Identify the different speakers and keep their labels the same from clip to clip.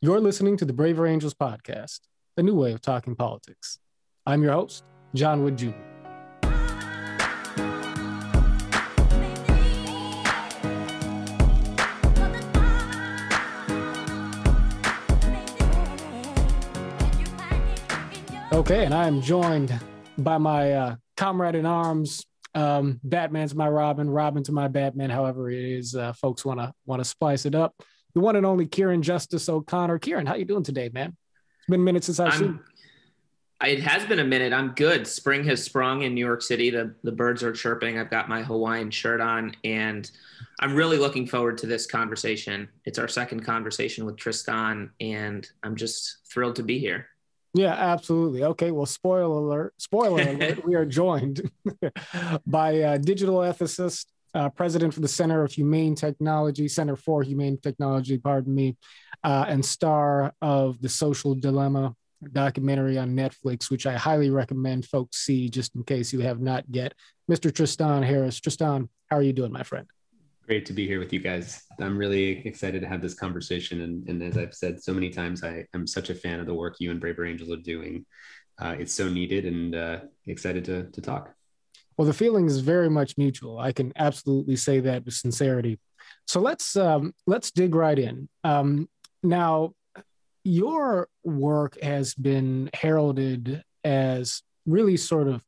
Speaker 1: You're listening to the Braver Angels podcast, a new way of talking politics. I'm your host, John Wood Jr. Okay, and I am joined by my uh, comrade in arms. Um, Batman's my Robin, Robin's my Batman. However, it is uh, folks want to want to spice it up the one and only Ciaran Justice O'Connor. Ciaran, how you doing today, man? It's been minutes since I've I'm, seen.
Speaker 2: It has been a minute. I'm good. Spring has sprung in New York City. The the birds are chirping. I've got my Hawaiian shirt on, and I'm really looking forward to this conversation. It's our second conversation with Tristan, and I'm just thrilled to be here.
Speaker 1: Yeah, absolutely. Okay, well, spoiler alert! Spoiler alert! we are joined by digital ethicist, uh, president for the Center of Humane Technology, Center for Humane Technology, pardon me, uh, and star of the Social Dilemma documentary on Netflix, which I highly recommend folks see just in case you have not yet. Mr. Tristan Harris. Tristan, how are you doing, my friend?
Speaker 3: Great to be here with you guys. I'm really excited to have this conversation. And, and as I've said so many times, I am such a fan of the work you and Braver Angels are doing. Uh, it's so needed and uh, excited to, to talk.
Speaker 1: Well, the feeling is very much mutual. I can absolutely say that with sincerity. So let's um, let's dig right in. Um, now, your work has been heralded as really sort of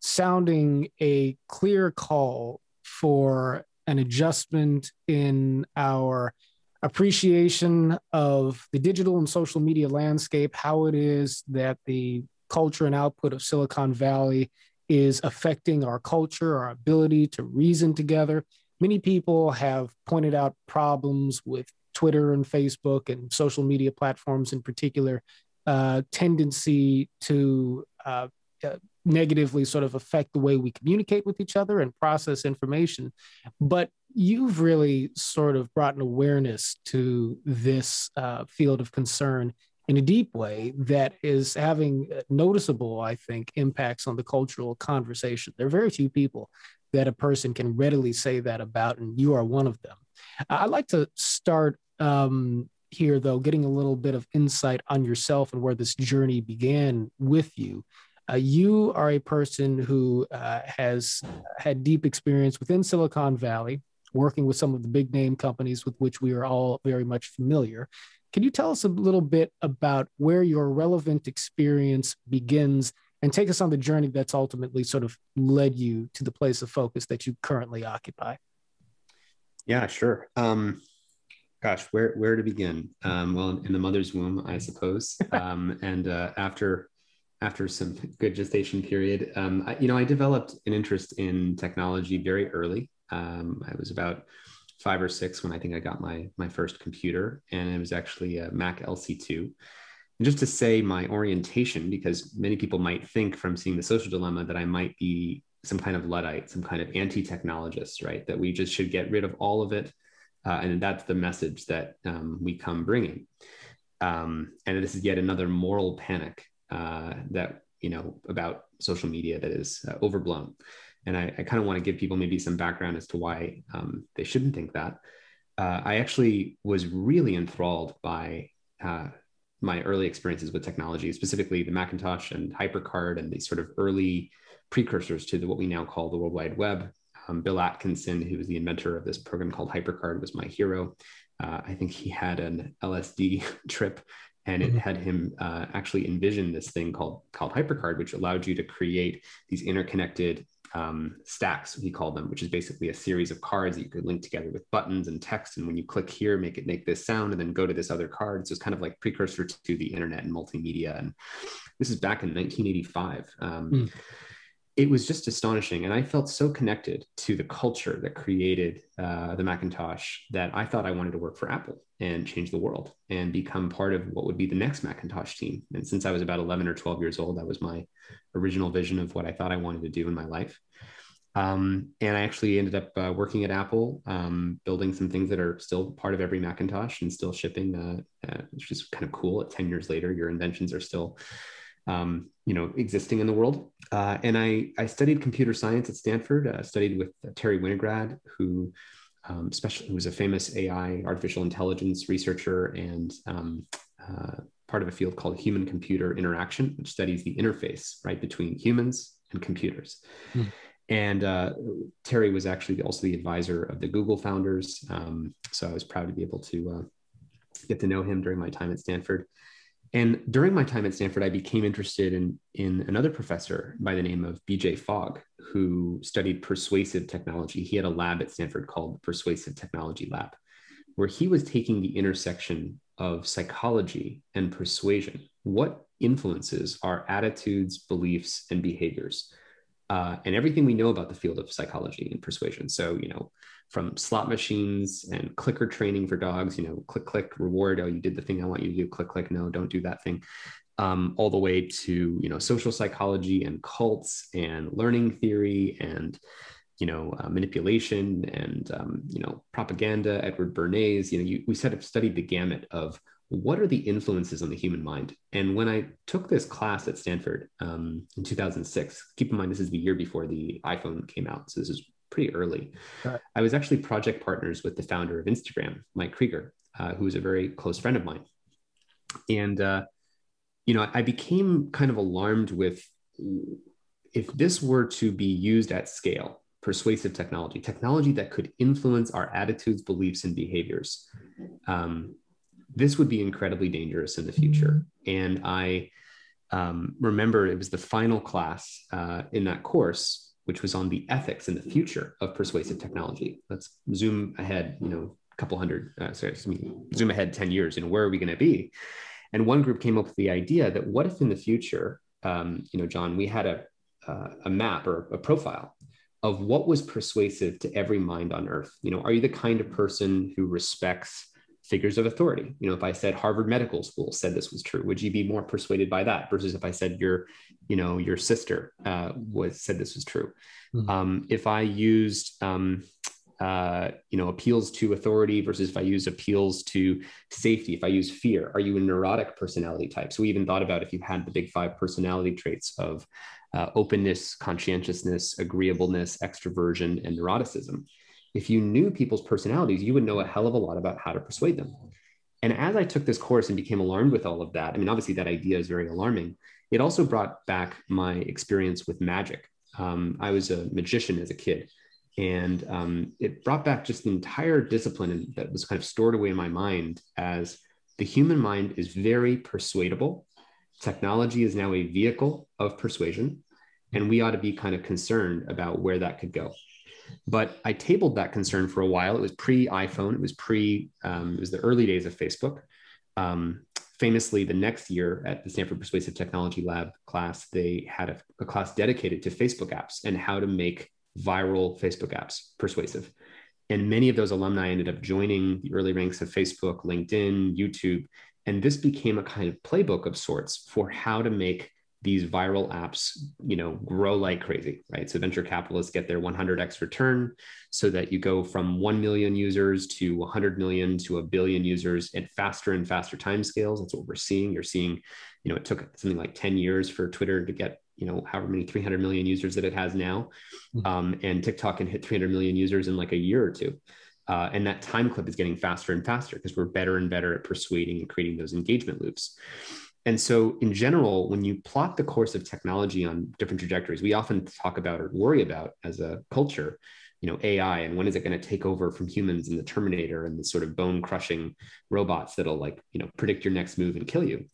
Speaker 1: sounding a clear call for an adjustment in our appreciation of the digital and social media landscape, how it is that the culture and output of Silicon Valley is affecting our culture, our ability to reason together. Many people have pointed out problems with Twitter and Facebook and social media platforms in particular, uh, tendency to uh, uh, negatively sort of affect the way we communicate with each other and process information. But you've really sort of brought an awareness to this uh, field of concern in a deep way that is having noticeable, I think, impacts on the cultural conversation. There are very few people that a person can readily say that about, and you are one of them. I'd like to start um, here, though, getting a little bit of insight on yourself and where this journey began with you. Uh, you are a person who uh, has had deep experience within Silicon Valley, working with some of the big name companies with which we are all very much familiar. Can you tell us a little bit about where your relevant experience begins and take us on the journey that's ultimately sort of led you to the place of focus that you currently occupy?
Speaker 3: Yeah, sure. Um, gosh, where where to begin? Um, well, in the mother's womb, I suppose. Um, and uh, after after some good gestation period, um, I, you know, I developed an interest in technology very early. Um, I was about five or six when I think I got my my first computer, and it was actually a Mac LC2. And just to say my orientation, because many people might think from seeing the social dilemma that I might be some kind of luddite, some kind of anti-technologist, right? That we just should get rid of all of it, uh, and that's the message that um, we come bringing. Um, and this is yet another moral panic uh, that you know about social media that is uh, overblown and I, I kind of want to give people maybe some background as to why um, they shouldn't think that. Uh, I actually was really enthralled by uh, my early experiences with technology, specifically the Macintosh and HyperCard and these sort of early precursors to the, what we now call the World Wide Web. Um, Bill Atkinson, who was the inventor of this program called HyperCard, was my hero. Uh, I think he had an LSD trip and it mm-hmm. had him uh, actually envision this thing called called HyperCard, which allowed you to create these interconnected um, stacks, he called them, which is basically a series of cards that you could link together with buttons and text. And when you click here, make it make this sound and then go to this other card. So it's kind of like precursor to the internet and multimedia. And this is back in 1985. Um, mm. It was just astonishing. And I felt so connected to the culture that created uh, the Macintosh that I thought I wanted to work for Apple and change the world and become part of what would be the next Macintosh team. And since I was about 11 or 12 years old, that was my original vision of what I thought I wanted to do in my life. Um, and I actually ended up uh, working at Apple, um, building some things that are still part of every Macintosh and still shipping, uh, uh, which is kind of cool. At 10 years later, your inventions are still, um, you know, existing in the world. Uh, and I, I studied computer science at Stanford, uh, studied with Terry Winograd, who um, especially who was a famous AI, artificial intelligence researcher and um, uh, part of a field called human computer interaction, which studies the interface right between humans and computers. Mm. And uh, Terry was actually also the advisor of the Google founders. Um, so I was proud to be able to uh, get to know him during my time at Stanford. And during my time at Stanford, I became interested in, in another professor by the name of BJ Fogg, who studied persuasive technology. He had a lab at Stanford called Persuasive Technology Lab, where he was taking the intersection of psychology and persuasion. What influences our attitudes, beliefs, and behaviors? Uh, and everything we know about the field of psychology and persuasion. So, you know, from slot machines and clicker training for dogs, you know, click, click, reward. Oh, you did the thing I want you to do. Click, click. No, don't do that thing. Um, all the way to, you know, social psychology and cults and learning theory and, you know, uh, manipulation and, um, you know, propaganda, Edward Bernays, you know, you, we sort of studied the gamut of what are the influences on the human mind? And when I took this class at Stanford um, in 2006, keep in mind this is the year before the iPhone came out, so this is pretty early. Right. I was actually project partners with the founder of Instagram, Mike Krieger, uh, who is a very close friend of mine. And uh, you know, I became kind of alarmed with if this were to be used at scale, persuasive technology, technology that could influence our attitudes, beliefs, and behaviors. Um, this would be incredibly dangerous in the future. And I um, remember it was the final class uh, in that course, which was on the ethics and the future of persuasive technology. Let's zoom ahead, you know, a couple hundred, uh, sorry, zoom ahead 10 years, you know, where are we going to be? And one group came up with the idea that what if in the future, um, you know, John, we had a, uh, a map or a profile of what was persuasive to every mind on earth. You know, are you the kind of person who respects figures of authority. You know, if I said Harvard Medical School said this was true, would you be more persuaded by that versus if I said your, you know, your sister uh, was said this was true? Mm-hmm. Um, if I used, um, uh, you know, appeals to authority versus if I use appeals to safety, if I use fear, are you a neurotic personality type? So we even thought about if you had the big five personality traits of uh, openness, conscientiousness, agreeableness, extroversion, and neuroticism if you knew people's personalities, you would know a hell of a lot about how to persuade them. And as I took this course and became alarmed with all of that, I mean, obviously that idea is very alarming. It also brought back my experience with magic. Um, I was a magician as a kid, and um, it brought back just the entire discipline that was kind of stored away in my mind as the human mind is very persuadable. Technology is now a vehicle of persuasion, and we ought to be kind of concerned about where that could go. But I tabled that concern for a while. It was pre iPhone. It was pre. Um, it was the early days of Facebook. Um, famously, the next year at the Stanford Persuasive Technology Lab class, they had a, a class dedicated to Facebook apps and how to make viral Facebook apps persuasive. And many of those alumni ended up joining the early ranks of Facebook, LinkedIn, YouTube. And this became a kind of playbook of sorts for how to make these viral apps you know grow like crazy right? So venture capitalists get their 100x return so that you go from 1 million users to 100 million to a billion users at faster and faster time scales that's what we're seeing. You're seeing you know it took something like 10 years for twitter to get you know however many 300 million users that it has now. Mm-hmm. um, and tiktok can hit 300 million users in like a year or two. Uh, and that time clip is getting faster and faster because we're better and better at persuading and creating those engagement loops and so, in general, when you plot the course of technology on different trajectories, we often talk about or worry about as a culture, you know, AI and when is it going to take over from humans and the Terminator and the sort of bone crushing robots that'll like, you know, predict your next move and kill you,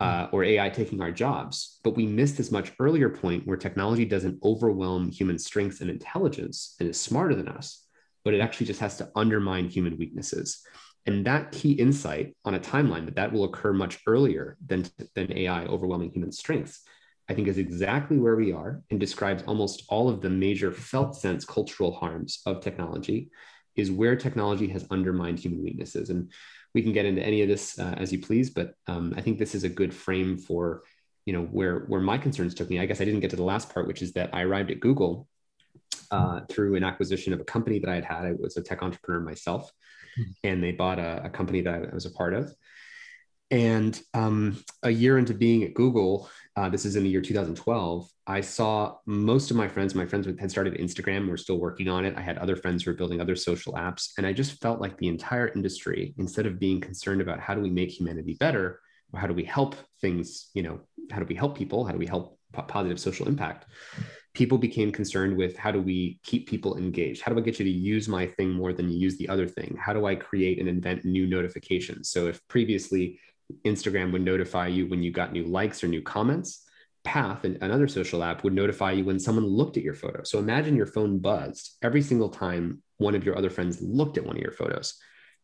Speaker 3: uh, or AI taking our jobs. But we missed this much earlier point where technology doesn't overwhelm human strength and intelligence and is smarter than us, but it actually just has to undermine human weaknesses. And that key insight on a timeline that that will occur much earlier than, than AI overwhelming human strengths, I think is exactly where we are and describes almost all of the major felt sense cultural harms of technology, is where technology has undermined human weaknesses. And we can get into any of this uh, as you please, but um, I think this is a good frame for you know where where my concerns took me. I guess I didn't get to the last part, which is that I arrived at Google uh, through an acquisition of a company that I had had. I was a tech entrepreneur myself. And they bought a, a, company that I was a part of. And um, a year into being at Google, uh, this is in the year 2012, I saw most of my friends, my friends had started Instagram, were still working on it. I had other friends who were building other social apps. And I just felt like the entire industry, instead of being concerned about how do we make humanity better, how do we help things you know how do we help people how do we help positive social impact people became concerned with how do we keep people engaged? How do i get you to use my thing more than you use the other thing? How do i create and invent new notifications? So if previously instagram would notify you when you got new likes or new comments path and another social app would notify you when someone looked at your photo. So imagine your phone buzzed every single time one of your other friends looked at one of your photos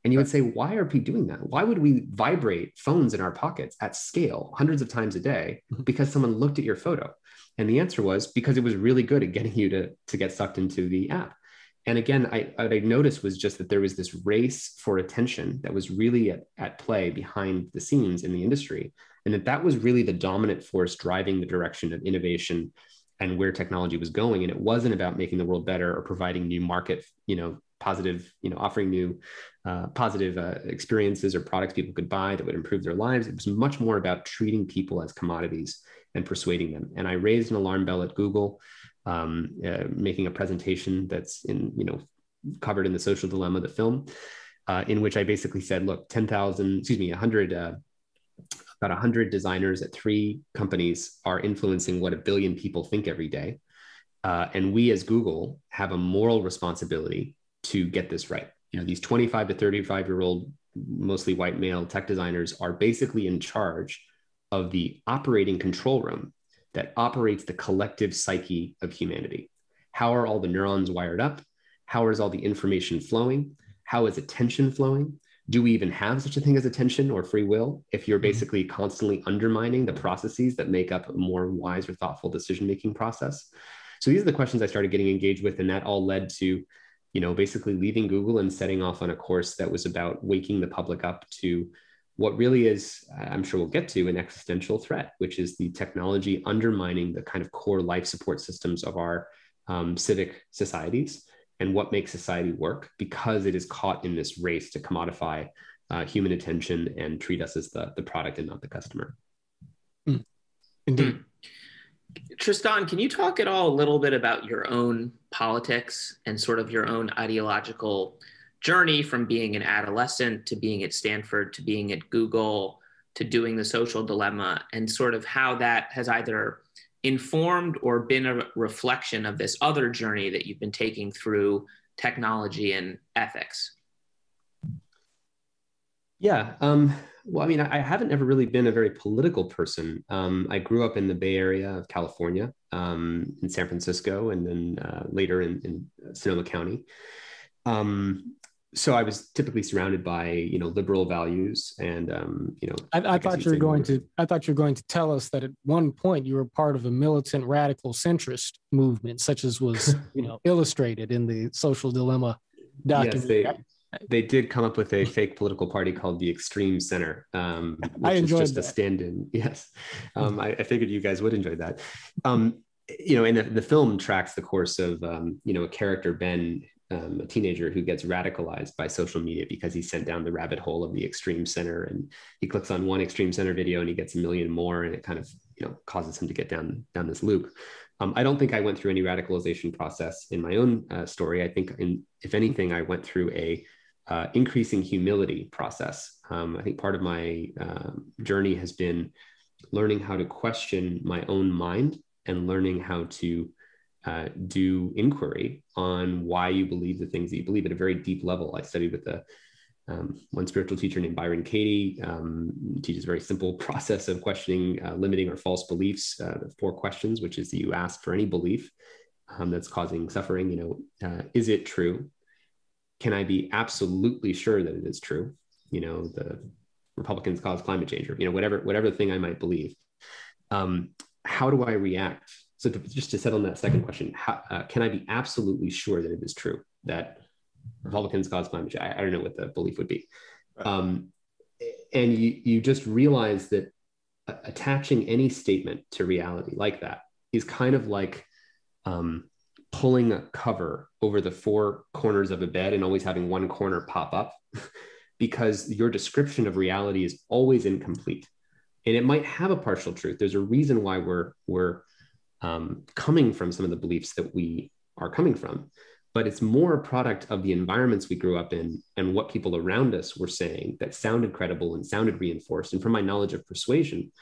Speaker 3: and you would say, why are people doing that? Why would we vibrate phones in our pockets at scale hundreds of times a day mm-hmm. because someone looked at your photo? And the answer was because it was really good at getting you to, to get sucked into the app. And again, I, what I noticed was just that there was this race for attention that was really at, at play behind the scenes in the industry. And that that was really the dominant force driving the direction of innovation and where technology was going. And it wasn't about making the world better or providing new market, you know, positive, you know, offering new uh, positive uh, experiences or products people could buy that would improve their lives. It was much more about treating people as commodities and persuading them. And I raised an alarm bell at Google, um, uh, making a presentation that's in, you know, covered in the social dilemma, the film, uh, in which I basically said, look, 10,000, excuse me, 100, uh, about 100 designers at three companies are influencing what a billion people think every day. Uh, and we as Google have a moral responsibility to get this right. You know, these 25 to 35 year old, mostly white male tech designers are basically in charge of the operating control room that operates the collective psyche of humanity. How are all the neurons wired up? How is all the information flowing? How is attention flowing? Do we even have such a thing as attention or free will if you're mm-hmm. basically constantly undermining the processes that make up a more wise or thoughtful decision making process? So these are the questions I started getting engaged with, and that all led to you know, basically leaving Google and setting off on a course that was about waking the public up to what really is, I'm sure we'll get to, an existential threat, which is the technology undermining the kind of core life support systems of our um, civic societies and what makes society work because it is caught in this race to commodify uh, human attention and treat us as the, the product and not the customer.
Speaker 1: Mm. Indeed. Mm.
Speaker 2: Tristan, can you talk at all a little bit about your own politics and sort of your own ideological journey from being an adolescent to being at Stanford to being at Google to doing the social dilemma and sort of how that has either informed or been a reflection of this other journey that you've been taking through technology and ethics?
Speaker 3: Yeah. Um, well, I mean, I haven't ever really been a very political person. Um, I grew up in the Bay Area of California, um, in San Francisco, and then uh, later in, in, Sonoma County. Um, so I was typically surrounded by you know liberal values, and um, you know.
Speaker 1: I, I thought you were going to. I thought you were going to tell us that at one point you were part of a militant radical centrist movement, such as was you know illustrated in the Social Dilemma document.
Speaker 3: Yes, they, they did come up with a fake political party called the Extreme Center, um, which I is just that. a stand-in. Yes, um, I, I, figured you guys would enjoy that. Um, you know, and the, the, film tracks the course of um, you know a character Ben, um, a teenager who gets radicalized by social media because he's sent down the rabbit hole of the Extreme Center, and he clicks on one Extreme Center video and he gets a million more, and it kind of you know causes him to get down down this loop. Um, I don't think I went through any radicalization process in my own uh, story. I think, in, if anything, I went through a uh, increasing humility process. Um, I think part of my uh, journey has been learning how to question my own mind and learning how to uh, do inquiry on why you believe the things that you believe at a very deep level. I studied with a um, one spiritual teacher named Byron Katie um, teaches a very simple process of questioning uh, limiting or false beliefs. Uh, the four questions, which is you ask for any belief um, that's causing suffering. You know, uh, is it true? Can I be absolutely sure that it is true? You know, the Republicans cause climate change, or you know, whatever whatever thing I might believe. Um, how do I react? So to, just to settle on that second question, how, uh, can I be absolutely sure that it is true that Republicans cause climate change? I, I don't know what the belief would be. Um, and you you just realize that attaching any statement to reality like that is kind of like um, pulling a cover over the four corners of a bed and always having one corner pop up because your description of reality is always incomplete and it might have a partial truth there's a reason why we're we're um, coming from some of the beliefs that we are coming from but it's more a product of the environments we grew up in and what people around us were saying that sounded credible and sounded reinforced. And from my knowledge of persuasion,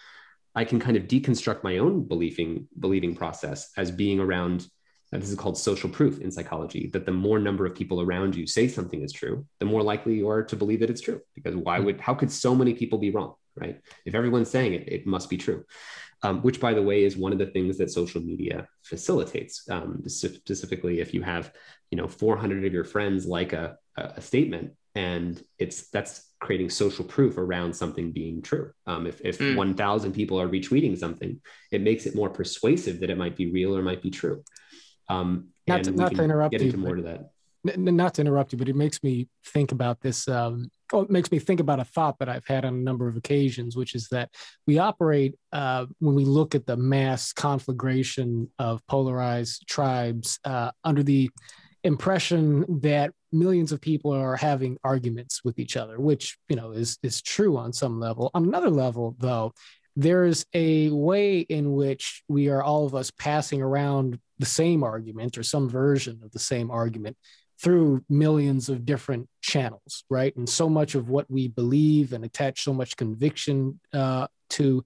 Speaker 3: I can kind of deconstruct my own believing believing process as being around. This is called social proof in psychology. That the more number of people around you say something is true, the more likely you are to believe that it's true. Because why hmm. would how could so many people be wrong, right? If everyone's saying it, it must be true um, which by the way is one of the things that social media facilitates um, specifically if you have you know 400 of your friends like a, a statement and it's that's creating social proof around something being true um, if, if mm. 1000 people are retweeting something it makes it more persuasive that it might be real or might be true um,
Speaker 1: not to, not to interrupt
Speaker 3: get
Speaker 1: you,
Speaker 3: into more to that
Speaker 1: n- not to interrupt you but it makes me think about this um, well, it makes me think about a thought that I've had on a number of occasions, which is that we operate uh, when we look at the mass conflagration of polarized tribes uh, under the impression that millions of people are having arguments with each other, which you know is is true on some level. On another level, though, there's a way in which we are all of us passing around the same argument or some version of the same argument through millions of different channels, right? And so much of what we believe and attach so much conviction uh, to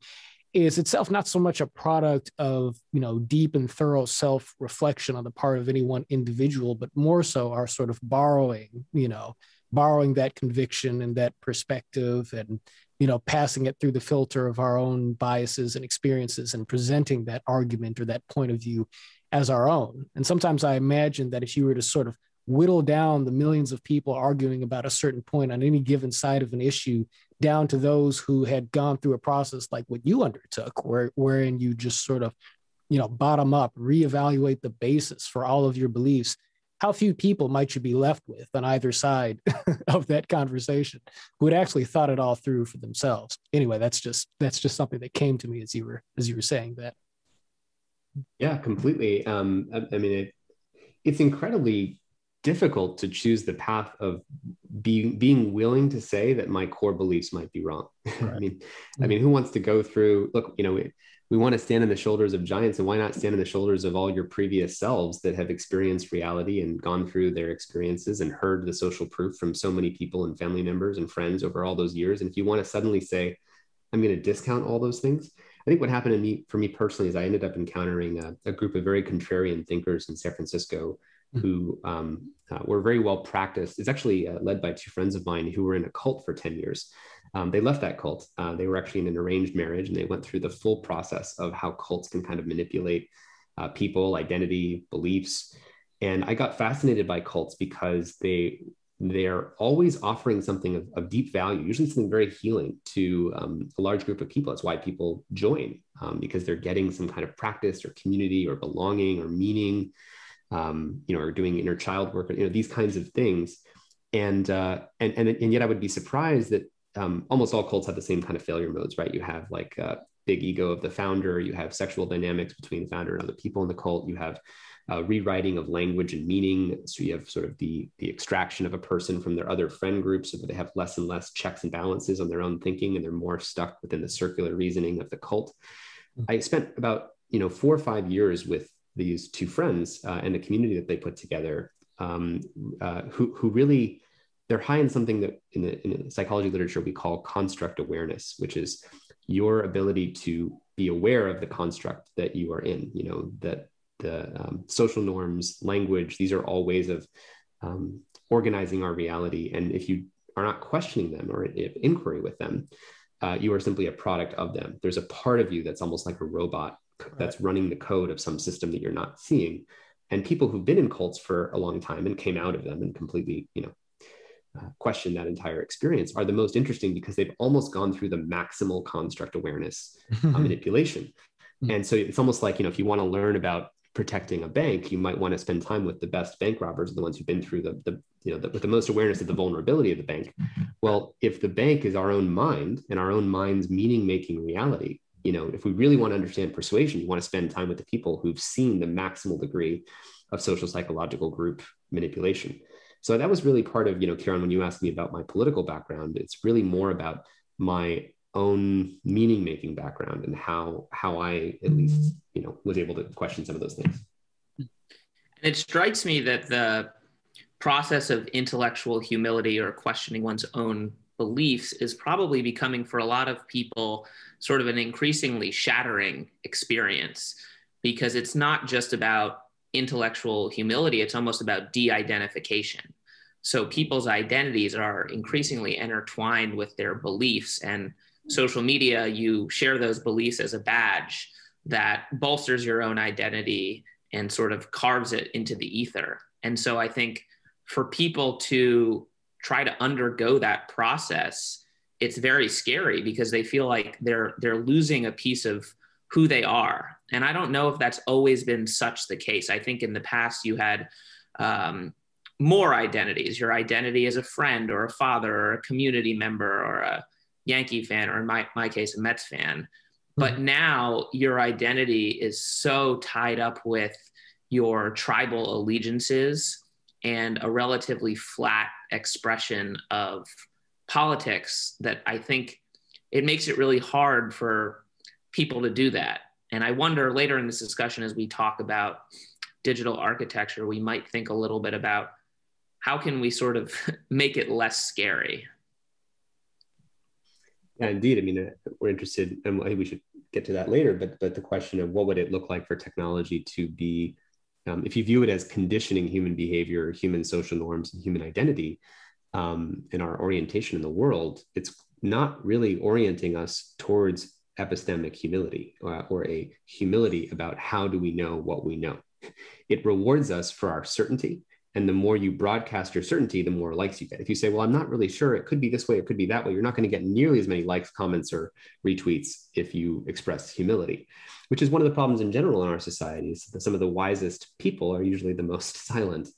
Speaker 1: is itself not so much a product of you know deep and thorough self-reflection on the part of any one individual, but more so our sort of borrowing, you know, borrowing that conviction and that perspective and you know passing it through the filter of our own biases and experiences and presenting that argument or that point of view as our own. And sometimes I imagine that if you were to sort of whittle down the millions of people arguing about a certain point on any given side of an issue down to those who had gone through a process like what you undertook where wherein you just sort of you know bottom up reevaluate the basis for all of your beliefs how few people might you be left with on either side of that conversation who had actually thought it all through for themselves anyway that's just that's just something that came to me as you were as you were saying that
Speaker 3: yeah completely um i, I mean it, it's incredibly difficult to choose the path of being being willing to say that my core beliefs might be wrong. Right. I mean, I mean, who wants to go through? Look, you know, we, we want to stand on the shoulders of giants, and why not stand on the shoulders of all your previous selves that have experienced reality and gone through their experiences and heard the social proof from so many people and family members and friends over all those years. And if you want to suddenly say, "I'm going to discount all those things," I think what happened to me for me personally is I ended up encountering a, a group of very contrarian thinkers in San Francisco who um, uh, were very well practiced. It's actually uh, led by two friends of mine who were in a cult for 10 years. Um, they left that cult. Uh, they were actually in an arranged marriage and they went through the full process of how cults can kind of manipulate uh, people, identity, beliefs. And I got fascinated by cults because they they're always offering something of, of deep value, usually something very healing to um, a large group of people. That's why people join um, because they're getting some kind of practice or community or belonging or meaning um, you know, or doing inner child work, or, you know, these kinds of things. And, uh, and, and, and yet I would be surprised that um, almost all cults have the same kind of failure modes, right? You have like a big ego of the founder, you have sexual dynamics between the founder and other people in the cult, you have uh, rewriting of language and meaning. So you have sort of the, the extraction of a person from their other friend groups so that they have less and less checks and balances on their own thinking and they're more stuck within the circular reasoning of the cult. Mm-hmm. I spent about, you know, four or five years with these two friends uh, and the community that they put together um, uh, who, who really they're high in something that in the, in the psychology literature we call construct awareness which is your ability to be aware of the construct that you are in you know that the um, social norms language these are all ways of um, organizing our reality. And if you are not questioning them or if inquiry with them uh, you are simply a product of them. There's a part of you that's almost like a robot that's running the code of some system that you're not seeing. And people who've been in cults for a long time and came out of them and completely you know uh, question that entire experience are the most interesting because they've almost gone through the maximal construct awareness uh, manipulation hmm. and so it's almost like you know if you want to learn about protecting a bank you might want to spend time with the best bank robbers the ones who've been through the, the you know the, with the most awareness of the vulnerability of the bank well if the bank is our own mind and our own mind's meaning making reality you know, if we really want to understand persuasion, you want to spend time with the people who've seen the maximal degree of social psychological group manipulation. So that was really part of, you know, Ciaran, when you asked me about my political background, it's really more about my own meaning making background and how how I at least, you know, was able to question some of those things.
Speaker 2: And it strikes me that the process of intellectual humility or questioning one's own beliefs is probably becoming for a lot of people sort of an increasingly shattering experience because it's not just about intellectual humility, it's almost about de identification. So people's identities are increasingly intertwined with their beliefs. And social media, you share those beliefs as a badge that bolsters your own identity and sort of carves it into the ether. And so I think for people to try to undergo that process, it's very scary because they feel like they're they're losing a piece of who they are. And I don't know if that's always been such the case. I think in the past you had um, more identities your identity as a friend or a father or a community member or a Yankee fan, or in my, my case, a Mets fan. But hmm. now your identity is so tied up with your tribal allegiances and a relatively flat expression of politics that I think it makes it really hard for people to do that. And I wonder later in this discussion, as we talk about digital architecture, we might think a little bit about how can we sort of make it less scary?
Speaker 3: Yeah, indeed. I mean, uh, we're interested, and I think we should get to that later. But but the question of what would it look like for technology to be, um, if you view it as conditioning human behavior, human social norms, and human identity, um, in our orientation in the world, it's not really orienting us towards epistemic humility or, uh, or a humility about how do we know what we know. It rewards us for our certainty and the more you broadcast your certainty, the more likes you get. If you say, well, I'm not really sure, it could be this way, it could be that way, you're not going to get nearly as many likes, comments, or retweets if you express humility, which is one of the problems in general in our that some of the wisest people are usually the most silent.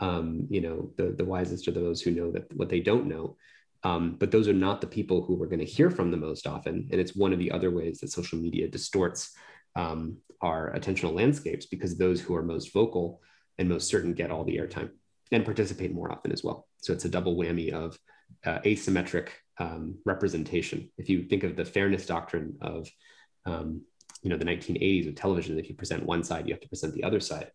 Speaker 3: Um, you know, the, the wisest are those who know that what they don't know. Um, but those are not the people who we're going to hear from the most often. And it's one of the other ways that social media distorts um, our attentional landscapes because those who are most vocal and most certain get all the airtime and participate more often as well. So it's a double whammy of uh, asymmetric um, representation. If you think of the fairness doctrine of, um, you know, the 1980s with television, if you present one side, you have to present the other side.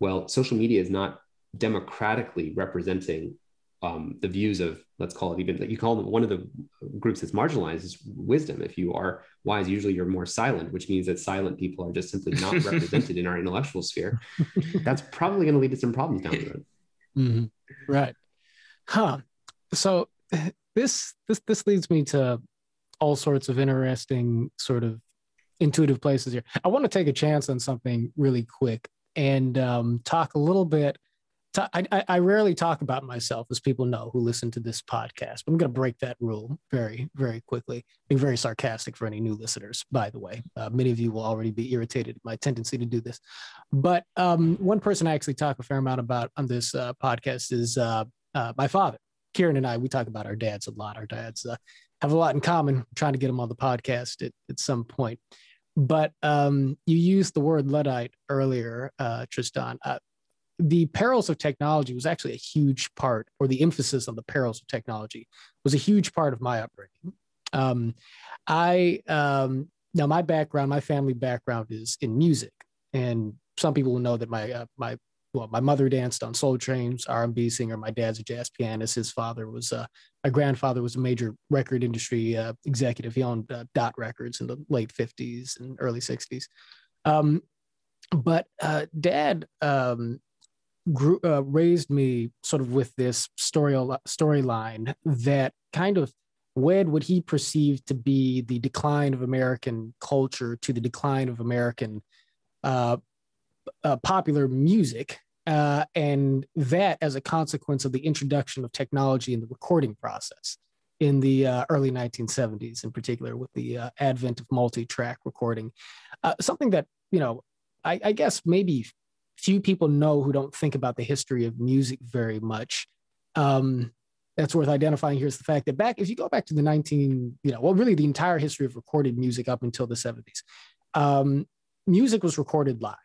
Speaker 3: Well, social media is not democratically representing um, the views of let's call it even that you call them one of the groups that's marginalized is wisdom. If you are wise usually you're more silent which means that silent people are just simply not represented in our intellectual sphere. That's probably going to lead to some problems down the road.
Speaker 1: Mm-hmm. right. Huh. So this this this leads me to all sorts of interesting sort of intuitive places here. I want to take a chance on something really quick and um, talk a little bit I, I rarely talk about myself, as people know who listen to this podcast. But I'm going to break that rule very, very quickly. Being very sarcastic for any new listeners, by the way. Uh, many of you will already be irritated at my tendency to do this. But um, one person I actually talk a fair amount about on this uh, podcast is uh, uh my father. Ciaran and I, we talk about our dads a lot. Our dads uh, have a lot in common. I'm trying to get them on the podcast at, at some point. But um, you used the word Luddite earlier, uh, Tristan the perils of technology was actually a huge part, or the emphasis on the perils of technology was a huge part of my upbringing. Um, I um, now my background, my family background is in music, and some people will know that my uh, my well, my mother danced on Soul Train's R&B singer. My dad's a jazz pianist. His father was, uh, my grandfather was a major record industry uh, executive. He owned uh, Dot Records in the late 50s and early 60s. Um, but uh, dad um, grew, uh, raised me sort of with this story storyline that kind of wed what he perceived to be the decline of American culture to the decline of American uh, uh, popular music. Uh, and that as a consequence of the introduction of technology in the recording process in the uh, early 1970s, in particular with the uh, advent of multi-track recording, something that you know I, I, guess maybe few people know who don't think about the history of music very much. Um, that's worth identifying here is the fact that back, if you go back to the 19, you know, well, really the entire history of recorded music up until the 70s, um, music was recorded live.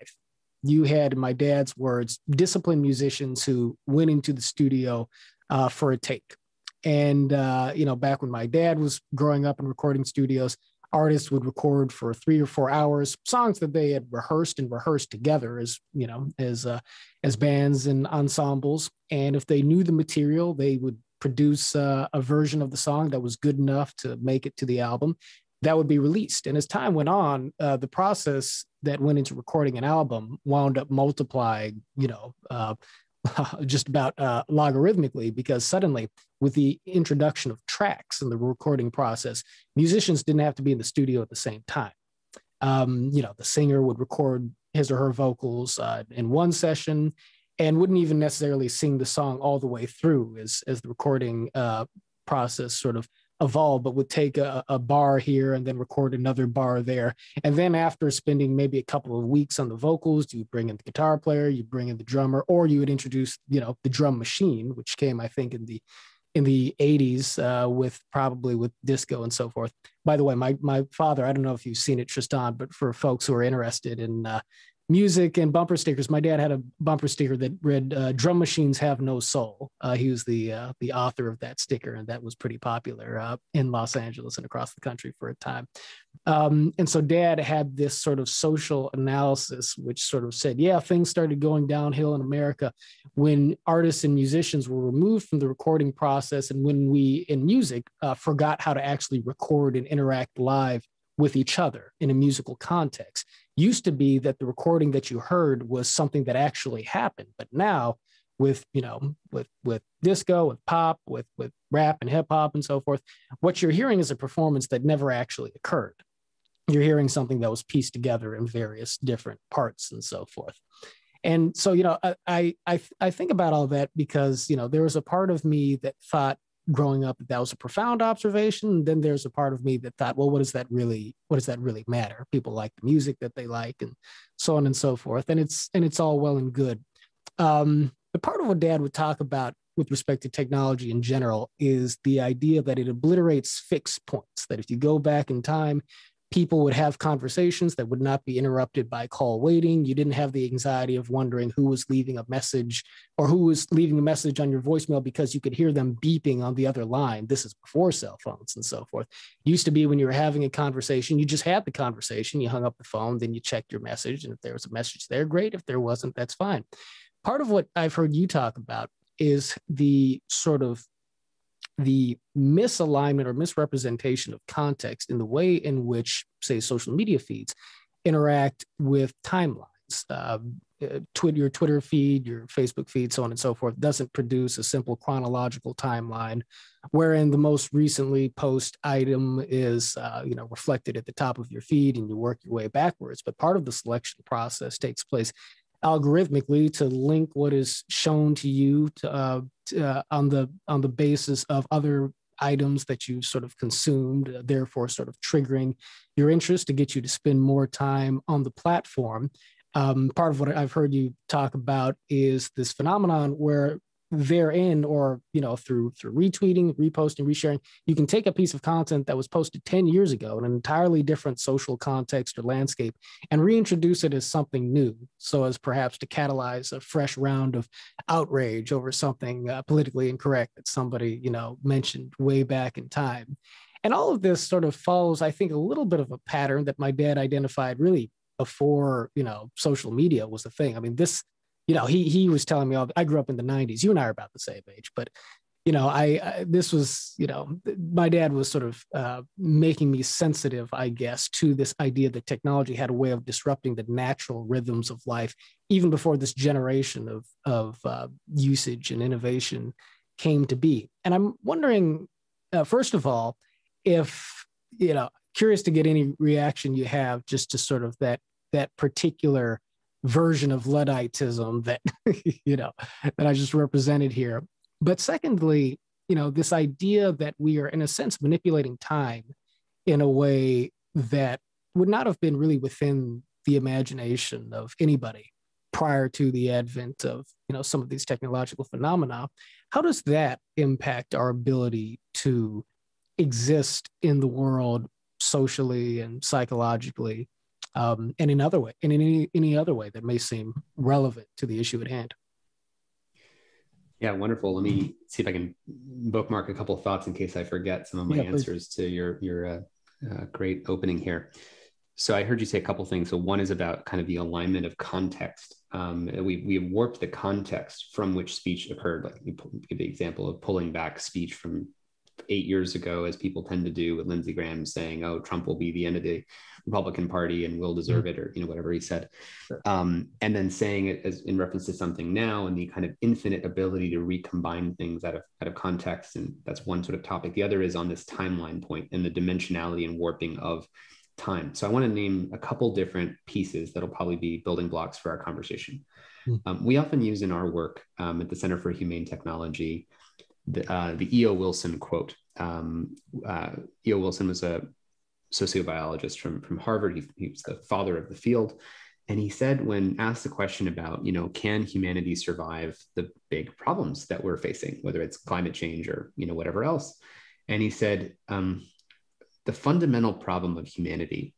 Speaker 1: You had, in my dad's words, disciplined musicians who went into the studio uh, for a take. And, uh, you know, back when my dad was growing up in recording studios, artists would record for three or four hours. Songs that they had rehearsed and rehearsed together as you know as uh, as bands and ensembles. And if they knew the material they would produce uh, a version of the song that was good enough to make it to the album. That would be released. And as time went on uh, the process that went into recording an album wound up multiplying you know uh, just about uh, logarithmically because suddenly with the introduction of tracks in the recording process musicians didn't have to be in the studio at the same time um, you know the singer would record his or her vocals uh, in one session and wouldn't even necessarily sing the song all the way through as, as the recording uh, process sort of evolved, but would take a, a, bar here and then record another bar there. And then after spending maybe a couple of weeks on the vocals, you bring in the guitar player, you bring in the drummer, or you would introduce, you know, the drum machine, which came, I think, in the in the 80s uh, with probably with disco and so forth. By the way, my my father, I don't know if you've seen it, Tristan, but for folks who are interested in uh, music and bumper stickers. My dad had a bumper sticker that read uh, "Drum machines have no soul." Uh, he was the uh, the author of that sticker, and that was pretty popular uh, in Los Angeles and across the country for a time. Um, and so, Dad had this sort of social analysis, which sort of said, "Yeah, things started going downhill in America when artists and musicians were removed from the recording process, and when we in music uh, forgot how to actually record and interact live." With each other in a musical context. Used to be that the recording that you heard was something that actually happened but now with you know with with disco with pop with with rap and hip hop and so forth what you're hearing is a performance that never actually occurred. You're hearing something that was pieced together in various different parts and so forth. And so you know i i i think about all that because you know there was a part of me that thought growing up that, was a profound observation. Then there's a part of me that thought, well, what does that really, what does that really matter? People like the music that they like, and so on and so forth. And it's and it's all well and good. Um, but part of what Dad would talk about with respect to technology in general is the idea that it obliterates fixed points. That if you go back in time people would have conversations that would not be interrupted by call waiting. You didn't have the anxiety of wondering who was leaving a message or who was leaving a message on your voicemail because you could hear them beeping on the other line. This is before cell phones and so forth. used to be when you were having a conversation, you just had the conversation, you hung up the phone, then you checked your message. And if there was a message there, great. If there wasn't, that's fine. Part of what I've heard you talk about is the sort of the misalignment or misrepresentation of context in the way in which, say, social media feeds interact with timelines. Uh, Twitter, your Twitter feed, your Facebook feed, so on and so forth, doesn't produce a simple chronological timeline, wherein the most recently post item is, uh, you know, reflected at the top of your feed, and you work your way backwards. But part of the selection process takes place algorithmically to link what is shown to you to, uh, to, uh, on the on the basis of other items that you sort of consumed, uh, therefore sort of triggering your interest to get you to spend more time on the platform. Um, part of what I've heard you talk about is this phenomenon where therein or you know through through retweeting reposting resharing you can take a piece of content that was posted 10 years ago in an entirely different social context or landscape and reintroduce it as something new. So as perhaps to catalyze a fresh round of outrage over something uh, politically incorrect that somebody you know mentioned way back in time. And all of this sort of follows i think a little bit of a pattern that my dad identified really before you know social media was a thing. I mean this you know, he he was telling me, all, I grew up in the '90s. You and I are about the same age, but you know, I, I this was, you know, my dad was sort of uh, making me sensitive, I guess, to this idea that technology had a way of disrupting the natural rhythms of life, even before this generation of of uh, usage and innovation came to be. And I'm wondering, uh, first of all, if you know, curious to get any reaction you have just to sort of that that particular version of Ludditism that, you know, that I just represented here. But secondly, you know, this idea that we are, in a sense, manipulating time in a way that would not have been really within the imagination of anybody prior to the advent of you know some of these technological phenomena how does that impact our ability to exist in the world socially and psychologically um, and in other way, and in any any other way that may seem relevant to the issue at hand.
Speaker 3: Yeah, wonderful. Let me see if I can bookmark a couple of thoughts in case I forget some of my yeah, answers to your your uh, uh, great opening here. So I heard you say a couple things. So one is about kind of the alignment of context. Um, we we have warped the context from which speech occurred. Like you give the example of pulling back speech from eight years ago, as people tend to do with Lindsey Graham saying, "Oh, Trump will be the end of the Republican Party and will deserve mm-hmm. it," or you know whatever he said, um, and then saying it as in reference to something now and the kind of infinite ability to recombine things out of out of context. And that's one sort of topic. The other is on this timeline point and the dimensionality and warping of time. So I want to name a couple different pieces that'll probably be building blocks for our conversation. Mm. Um, we often use in our work um, at the Center for Humane Technology the, uh, the E.O. Wilson quote. Um, uh, E.O. Wilson was a sociobiologist from, from Harvard. He, he was the father of the field. And he said, when asked the question about, you know, can humanity survive the big problems that we're facing, whether it's climate change or, you know, whatever else, and he said, um, the fundamental problem of humanity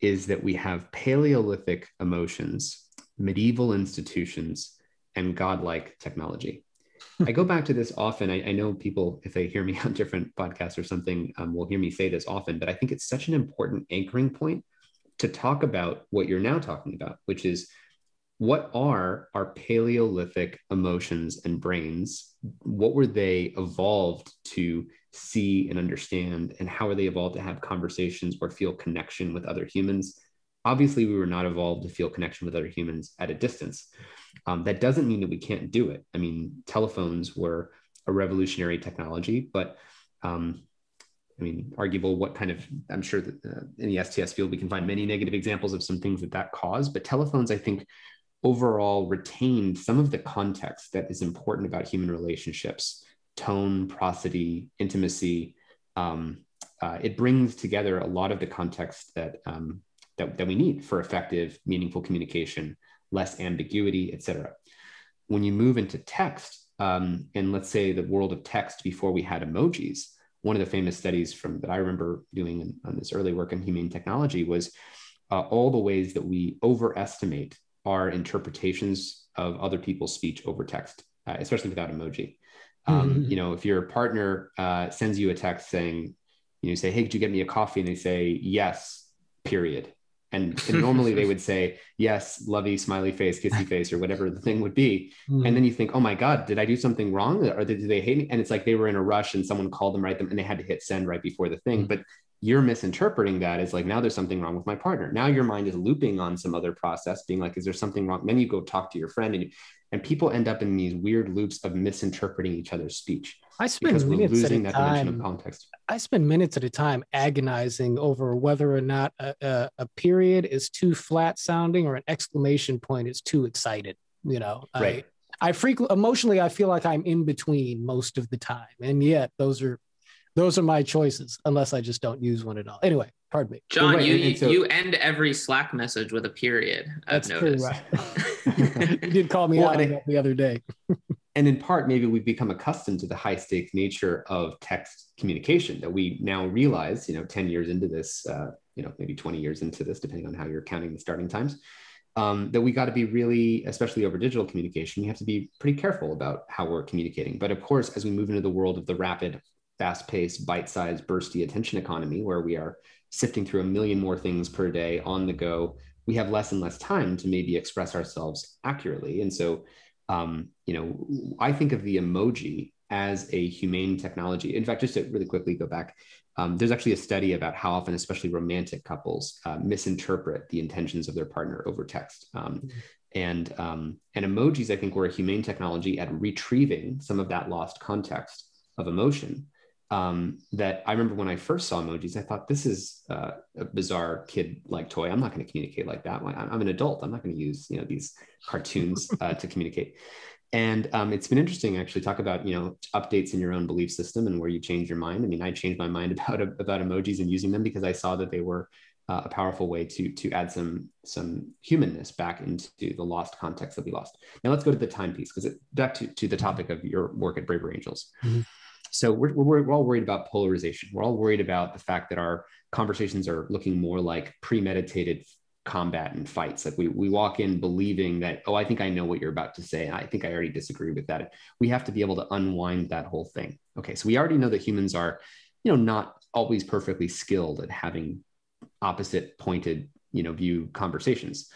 Speaker 3: is that we have Paleolithic emotions, medieval institutions, and godlike technology. I go back to this often. I, I, know people, if they hear me on different podcasts or something, um, will hear me say this often, but I think it's such an important anchoring point to talk about what you're now talking about, which is what are our Paleolithic emotions and brains? What were they evolved to see and understand? And how are they evolved to have conversations or feel connection with other humans? Obviously, we were not evolved to feel connection with other humans at a distance. Um, that doesn't mean that we can't do it. I mean, telephones were a revolutionary technology, but um, I mean, arguable what kind of, I'm sure that uh, in the STS field, we can find many negative examples of some things that that caused, but telephones, I think, overall retained some of the context that is important about human relationships tone, prosody, intimacy. Um, uh, it brings together a lot of the context that, um, that, that we need for effective, meaningful communication less ambiguity, etc. When you move into text, um, and let's say the world of text before we had emojis, one of the famous studies from that I remember doing in, on this early work in humane technology was uh, all the ways that we overestimate our interpretations of other people's speech over text, uh, especially without emoji. Um, mm-hmm. You know, if your partner uh, sends you a text saying, you know, say, "Hey, could you get me a coffee?" and they say, "Yes," period. And, and normally they would say, yes, lovey, smiley face, kissy face, or whatever the thing would be. Mm. And then you think, oh my God, did I do something wrong? Or did, did they hate me? And it's like they were in a rush and someone called them right them and they had to hit send right before the thing. Mm. But you're misinterpreting that as like now there's something wrong with my partner. Now your mind is looping on some other process, being like, is there something wrong? Then you go talk to your friend and you, and people end up in these weird loops of misinterpreting each other's speech.
Speaker 1: I spend minutes at a time. Context. I spend minutes at a time agonizing over whether or not a, a, a, period is too flat sounding or an exclamation point is too excited. You know, right. I, I frequently emotionally I feel like I'm in between most of the time, and yet those are those are my choices unless I just don't use one at all. Anyway, pardon me.
Speaker 2: John, right, you so, you end every Slack message with a period. I've that's noticed.
Speaker 1: True, right? you did call me well, out it, the other day.
Speaker 3: and in part, maybe we've become accustomed to the high stakes nature of text communication that we now realize, you know, 10 years into this, uh, you know, maybe 20 years into this, depending on how you're counting the starting times. Um, that we got to be really, especially over digital communication, we have to be pretty careful about how we're communicating. But of course, as we move into the world of the rapid fast paced, bite sized, bursty attention economy where we are sifting through a million more things per day on the go, we have less and less time to maybe express ourselves accurately. And so, um, you know, I think of the emoji as a humane technology. In fact, just to really quickly go back, um, there's actually a study about how often, especially romantic couples, uh, misinterpret the intentions of their partner over text. Um, mm-hmm. And um, and emojis, I think, were a humane technology at retrieving some of that lost context of emotion um, that I remember when I first saw emojis, I thought this is uh, a bizarre kid-like toy. I'm not going to communicate like that. I'm an adult. I'm not going to use you know these cartoons uh, to communicate. And um, it's been interesting actually talk about you know updates in your own belief system and where you change your mind. I mean, I changed my mind about about emojis and using them because I saw that they were uh, a powerful way to to add some some humanness back into the lost context that we lost. Now let's go to the timepiece because back to to the topic of your work at Braver Angels. Mm-hmm so we're, we're, we're all worried about polarization. We're all worried about the fact that our conversations are looking more like premeditated combat and fights. Like we, we walk in believing that, oh, I think I know what you're about to say. And I think I already disagree with that. We have to be able to unwind that whole thing. Okay. So we already know that humans are, you know, not always perfectly skilled at having opposite pointed, you know, view conversations.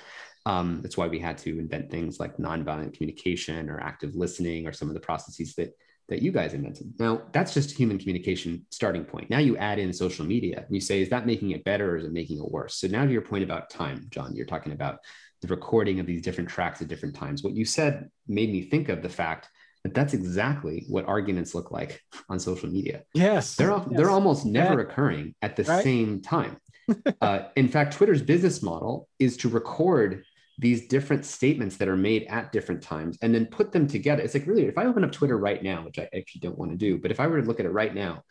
Speaker 3: Um, that's why we had to invent things like nonviolent communication or active listening or some of the processes that that you guys invented. Now, that's just human communication starting point. Now you add in social media and you say, is that making it better or is it making it worse? So now to your point about time, John, you're talking about the recording of these different tracks at different times. What you said made me think of the fact that that's exactly what arguments look like on social media.
Speaker 1: Yes.
Speaker 3: They're,
Speaker 1: yes.
Speaker 3: they're almost never occurring at the right? same time. uh, in fact, Twitter's business model is to record these different statements that are made at different times and then put them together. It's like really, if I open up Twitter right now, which I actually don't want to do, but if I were to look at it right now,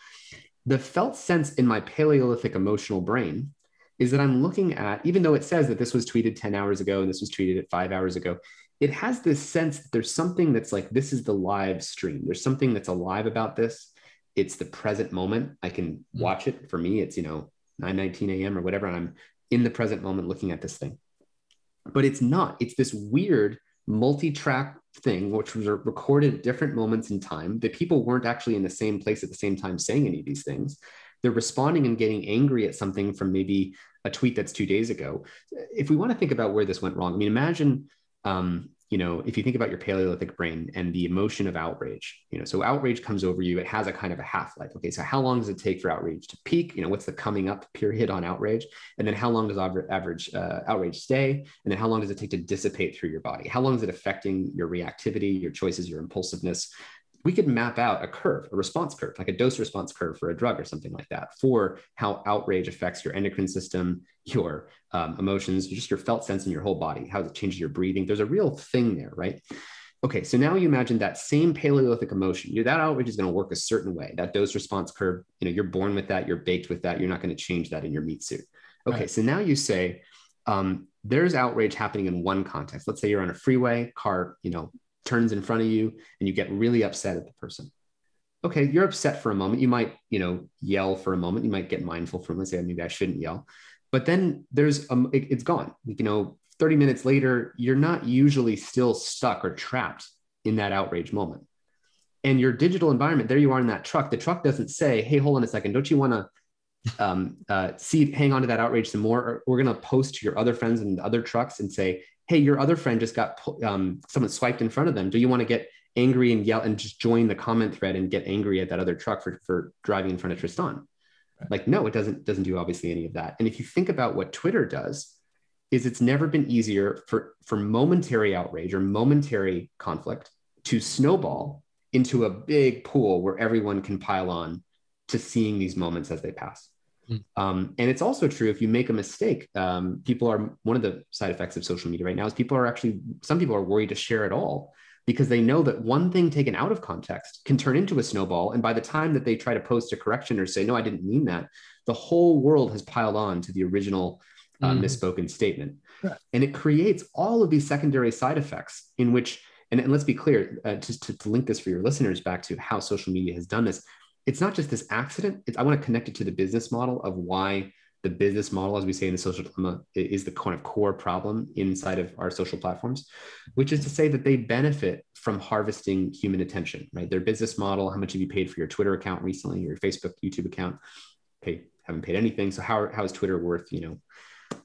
Speaker 3: the felt sense in my Paleolithic emotional brain is that I'm looking at, even though it says that this was tweeted 10 hours ago and this was tweeted at five hours ago, it has this sense that there's something that's like, this is the live stream. There's something that's alive about this. It's the present moment. I can mm. watch it. For me, it's, you know, 9 19 a.m. or whatever. And I'm in the present moment looking at this thing but it's not. It's this weird multi-track thing, which was recorded at different moments in time. The people weren't actually in the same place at the same time saying any of these things. They're responding and getting angry at something from maybe a tweet that's two days ago. If we want to think about where this went wrong, I mean, imagine um, you know, if you think about your Paleolithic brain and the emotion of outrage, you know, so outrage comes over you, it has a kind of a half life. Okay, so how long does it take for outrage to peak? You know, what's the coming up period on outrage? And then how long does average uh, outrage stay? And then how long does it take to dissipate through your body? How long is it affecting your reactivity, your choices, your impulsiveness? We could map out a curve, a response curve, like a dose response curve for a drug or something like that, for how outrage affects your endocrine system, your um, emotions, just your felt sense in your whole body, how it changes your breathing. There's a real thing there, right? Okay, so now you imagine that same Paleolithic emotion. You, that outrage is going to work a certain way. That dose response curve, you know, you're born with that, you're baked with that. You're not going to change that in your meat suit. Okay, right. so now you say, um, there's outrage happening in one context. Let's say you're on a freeway, car, you know, turns in front of you and you get really upset at the person. Okay you're upset for a moment. You might you know yell for a moment. You might get mindful for a moment say maybe i shouldn't yell. But then there's um it, it's gone. You know 30 minutes later you're not usually still stuck or trapped in that outrage moment. And your digital environment there you are in that truck. The truck doesn't say hey hold on a second. Don't you want to um, uh, see hang on to that outrage some more? We're going to post to your other friends and other trucks and say hey, your other friend just got um, someone swiped in front of them. Do you want to get angry and yell and just join the comment thread and get angry at that other truck for, for driving in front of Tristan? Right. Like, no, it doesn't doesn't do obviously any of that. And if you think about what Twitter does, is it's never been easier for for momentary outrage or momentary conflict to snowball into a big pool where everyone can pile on to seeing these moments as they pass. Mm. Um, and it's also true if you make a mistake, um, people are one of the side effects of social media right now is people are actually, some people are worried to share it all because they know that one thing taken out of context can turn into a snowball. And by the time that they try to post a correction or say, no, I didn't mean that, the whole world has piled on to the original uh, mm. misspoken statement. Yeah. And it creates all of these secondary side effects in which, and, and let's be clear, uh, just to, to link this for your listeners back to how social media has done this it's not just this accident. It's, I want to connect it to the business model of why the business model, as we say in the social dilemma, is the kind of core problem inside of our social platforms, which is to say that they benefit from harvesting human attention, right? Their business model, how much have you paid for your Twitter account recently, your Facebook, YouTube account? Pay, haven't paid anything. So how, how is Twitter worth, you know,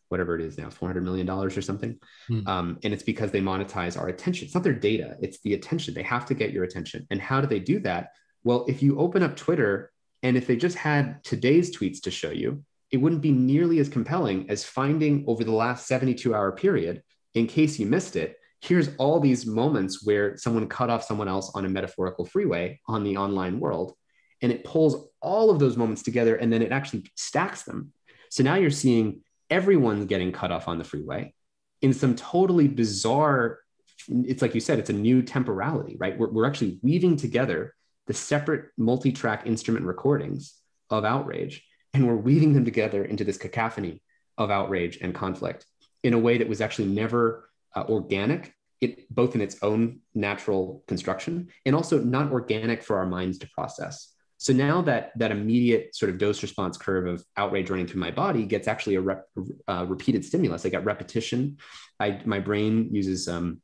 Speaker 3: whatever it is now, $400 million or something? Hmm. Um, and it's because they monetize our attention. It's not their data, it's the attention. They have to get your attention. And how do they do that? Well, if you open up Twitter and if they just had today's tweets to show you, it wouldn't be nearly as compelling as finding over the last 72 hour period, in case you missed it, here's all these moments where someone cut off someone else on a metaphorical freeway on the online world. And it pulls all of those moments together and then it actually stacks them. So now you're seeing everyone getting cut off on the freeway in some totally bizarre, it's like you said, it's a new temporality, right? We're, we're actually weaving together the separate multi-track instrument recordings of outrage and we're weaving them together into this cacophony of outrage and conflict in a way that was actually never uh, organic. It both in its own natural construction and also not organic for our minds to process. So now that that immediate sort of dose response curve of outrage running through my body gets actually a rep, uh, repeated stimulus. I got repetition. I, my brain uses um,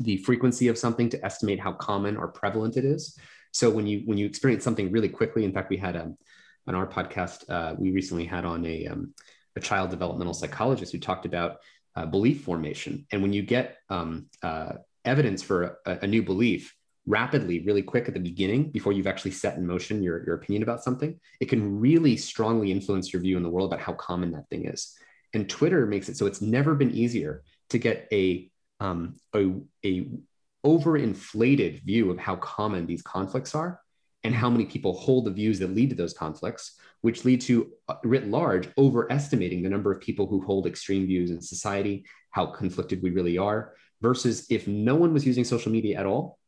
Speaker 3: the frequency of something to estimate how common or prevalent it is so when you when you experience something really quickly, in fact, we had a on our podcast, uh, we recently had on a, um, a child developmental psychologist who talked about uh, belief formation. And when you get um, uh, evidence for a, a, new belief rapidly, really quick at the beginning, before you've actually set in motion your, your opinion about something, it can really strongly influence your view in the world about how common that thing is. And Twitter makes it so it's never been easier to get a um, a, a overinflated view of how common these conflicts are and how many people hold the views that lead to those conflicts, which lead to, uh, writ large, overestimating the number of people who hold extreme views in society, how conflicted we really are, versus if no one was using social media at all,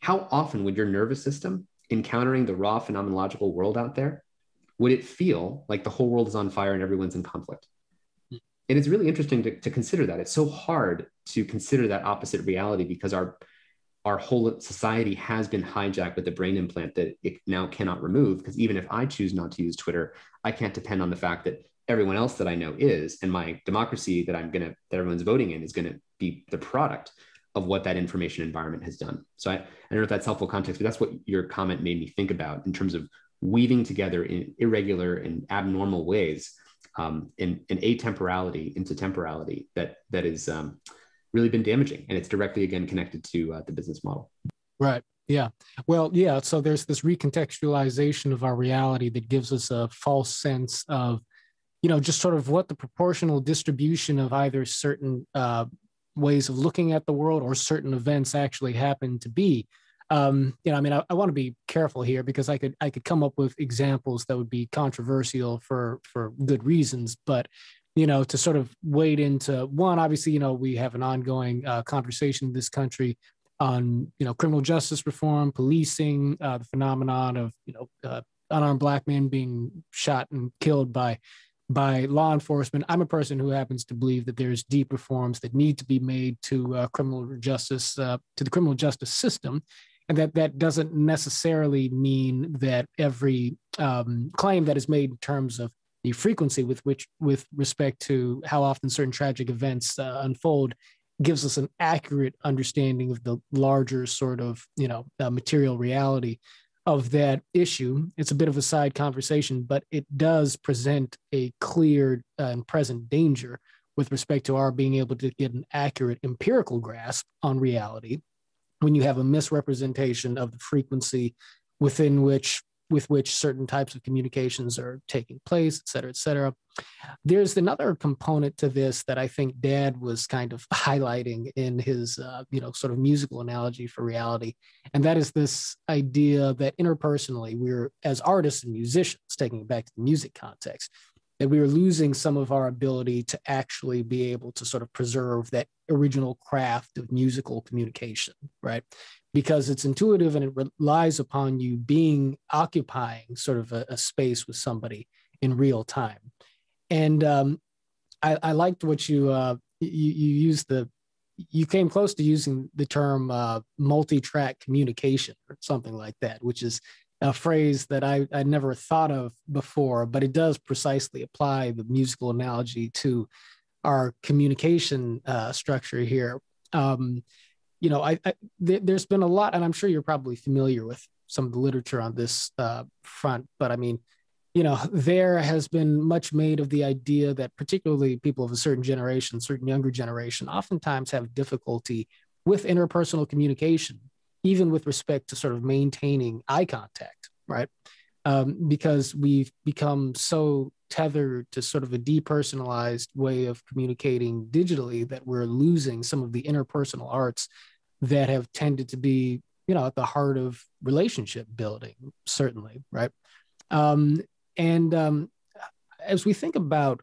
Speaker 3: how often would your nervous system, encountering the raw phenomenological world out there, would it feel like the whole world is on fire and everyone's in conflict? And it's really interesting to, to consider that. It's so hard to consider that opposite reality because our our whole society has been hijacked with the brain implant that it now cannot remove. Because even if I choose not to use Twitter, I can't depend on the fact that everyone else that I know is, and my democracy that I'm gonna that everyone's voting in is gonna be the product of what that information environment has done. So I, I don't know if that's helpful context, but that's what your comment made me think about in terms of weaving together in irregular and abnormal ways um, in, in atemporality into temporality that that is um, really been damaging, and it's directly again connected to uh, the business model.
Speaker 1: Right. Yeah. Well, yeah. So there's this recontextualization of our reality that gives us a false sense of, you know, just sort of what the proportional distribution of either certain uh, ways of looking at the world or certain events actually happen to be um, you know, I mean, I, I want to be careful here because I could I could come up with examples that would be controversial for for good reasons, but you know, to sort of wade into one, obviously, you know, we have an ongoing uh, conversation in this country on you know criminal justice reform, policing, uh, the phenomenon of you know uh, unarmed black men being shot and killed by by law enforcement. I'm a person who happens to believe that there's deep reforms that need to be made to uh, criminal justice uh, to the criminal justice system, and that that doesn't necessarily mean that every um, claim that is made in terms of the frequency with which with respect to how often certain tragic events uh, unfold gives us an accurate understanding of the larger sort of you know uh, material reality of that issue. It's a bit of a side conversation but it does present a clear uh, and present danger with respect to our being able to get an accurate empirical grasp on reality when you have a misrepresentation of the frequency within which with which certain types of communications are taking place, et cetera, et cetera. There's another component to this that I think Dad was kind of highlighting in his, uh, you know, sort of musical analogy for reality, and that is this idea that interpersonally, we're as artists and musicians, taking it back to the music context, that we were losing some of our ability to actually be able to sort of preserve that original craft of musical communication, right? Because it's intuitive and it relies upon you being occupying sort of a, a space with somebody in real time. And um, I, I, liked what you, uh, you you used the you came close to using the term uh, multi-track communication or something like that, which is a phrase that I, I never thought of before, but it does precisely apply the musical analogy to our communication uh, structure here. Um, you know, I, I th- there's been a lot, and I'm sure you're probably familiar with some of the literature on this uh, front, but I mean, you know, there has been much made of the idea that particularly people of a certain generation, certain younger generation, oftentimes have difficulty with interpersonal communication even with respect to sort of maintaining eye contact, right? Um, because we've become so tethered to sort of a depersonalized way of communicating digitally that we're losing some of the interpersonal arts that have tended to be, you know, at the heart of relationship building, certainly, right? Um, and um, as we think about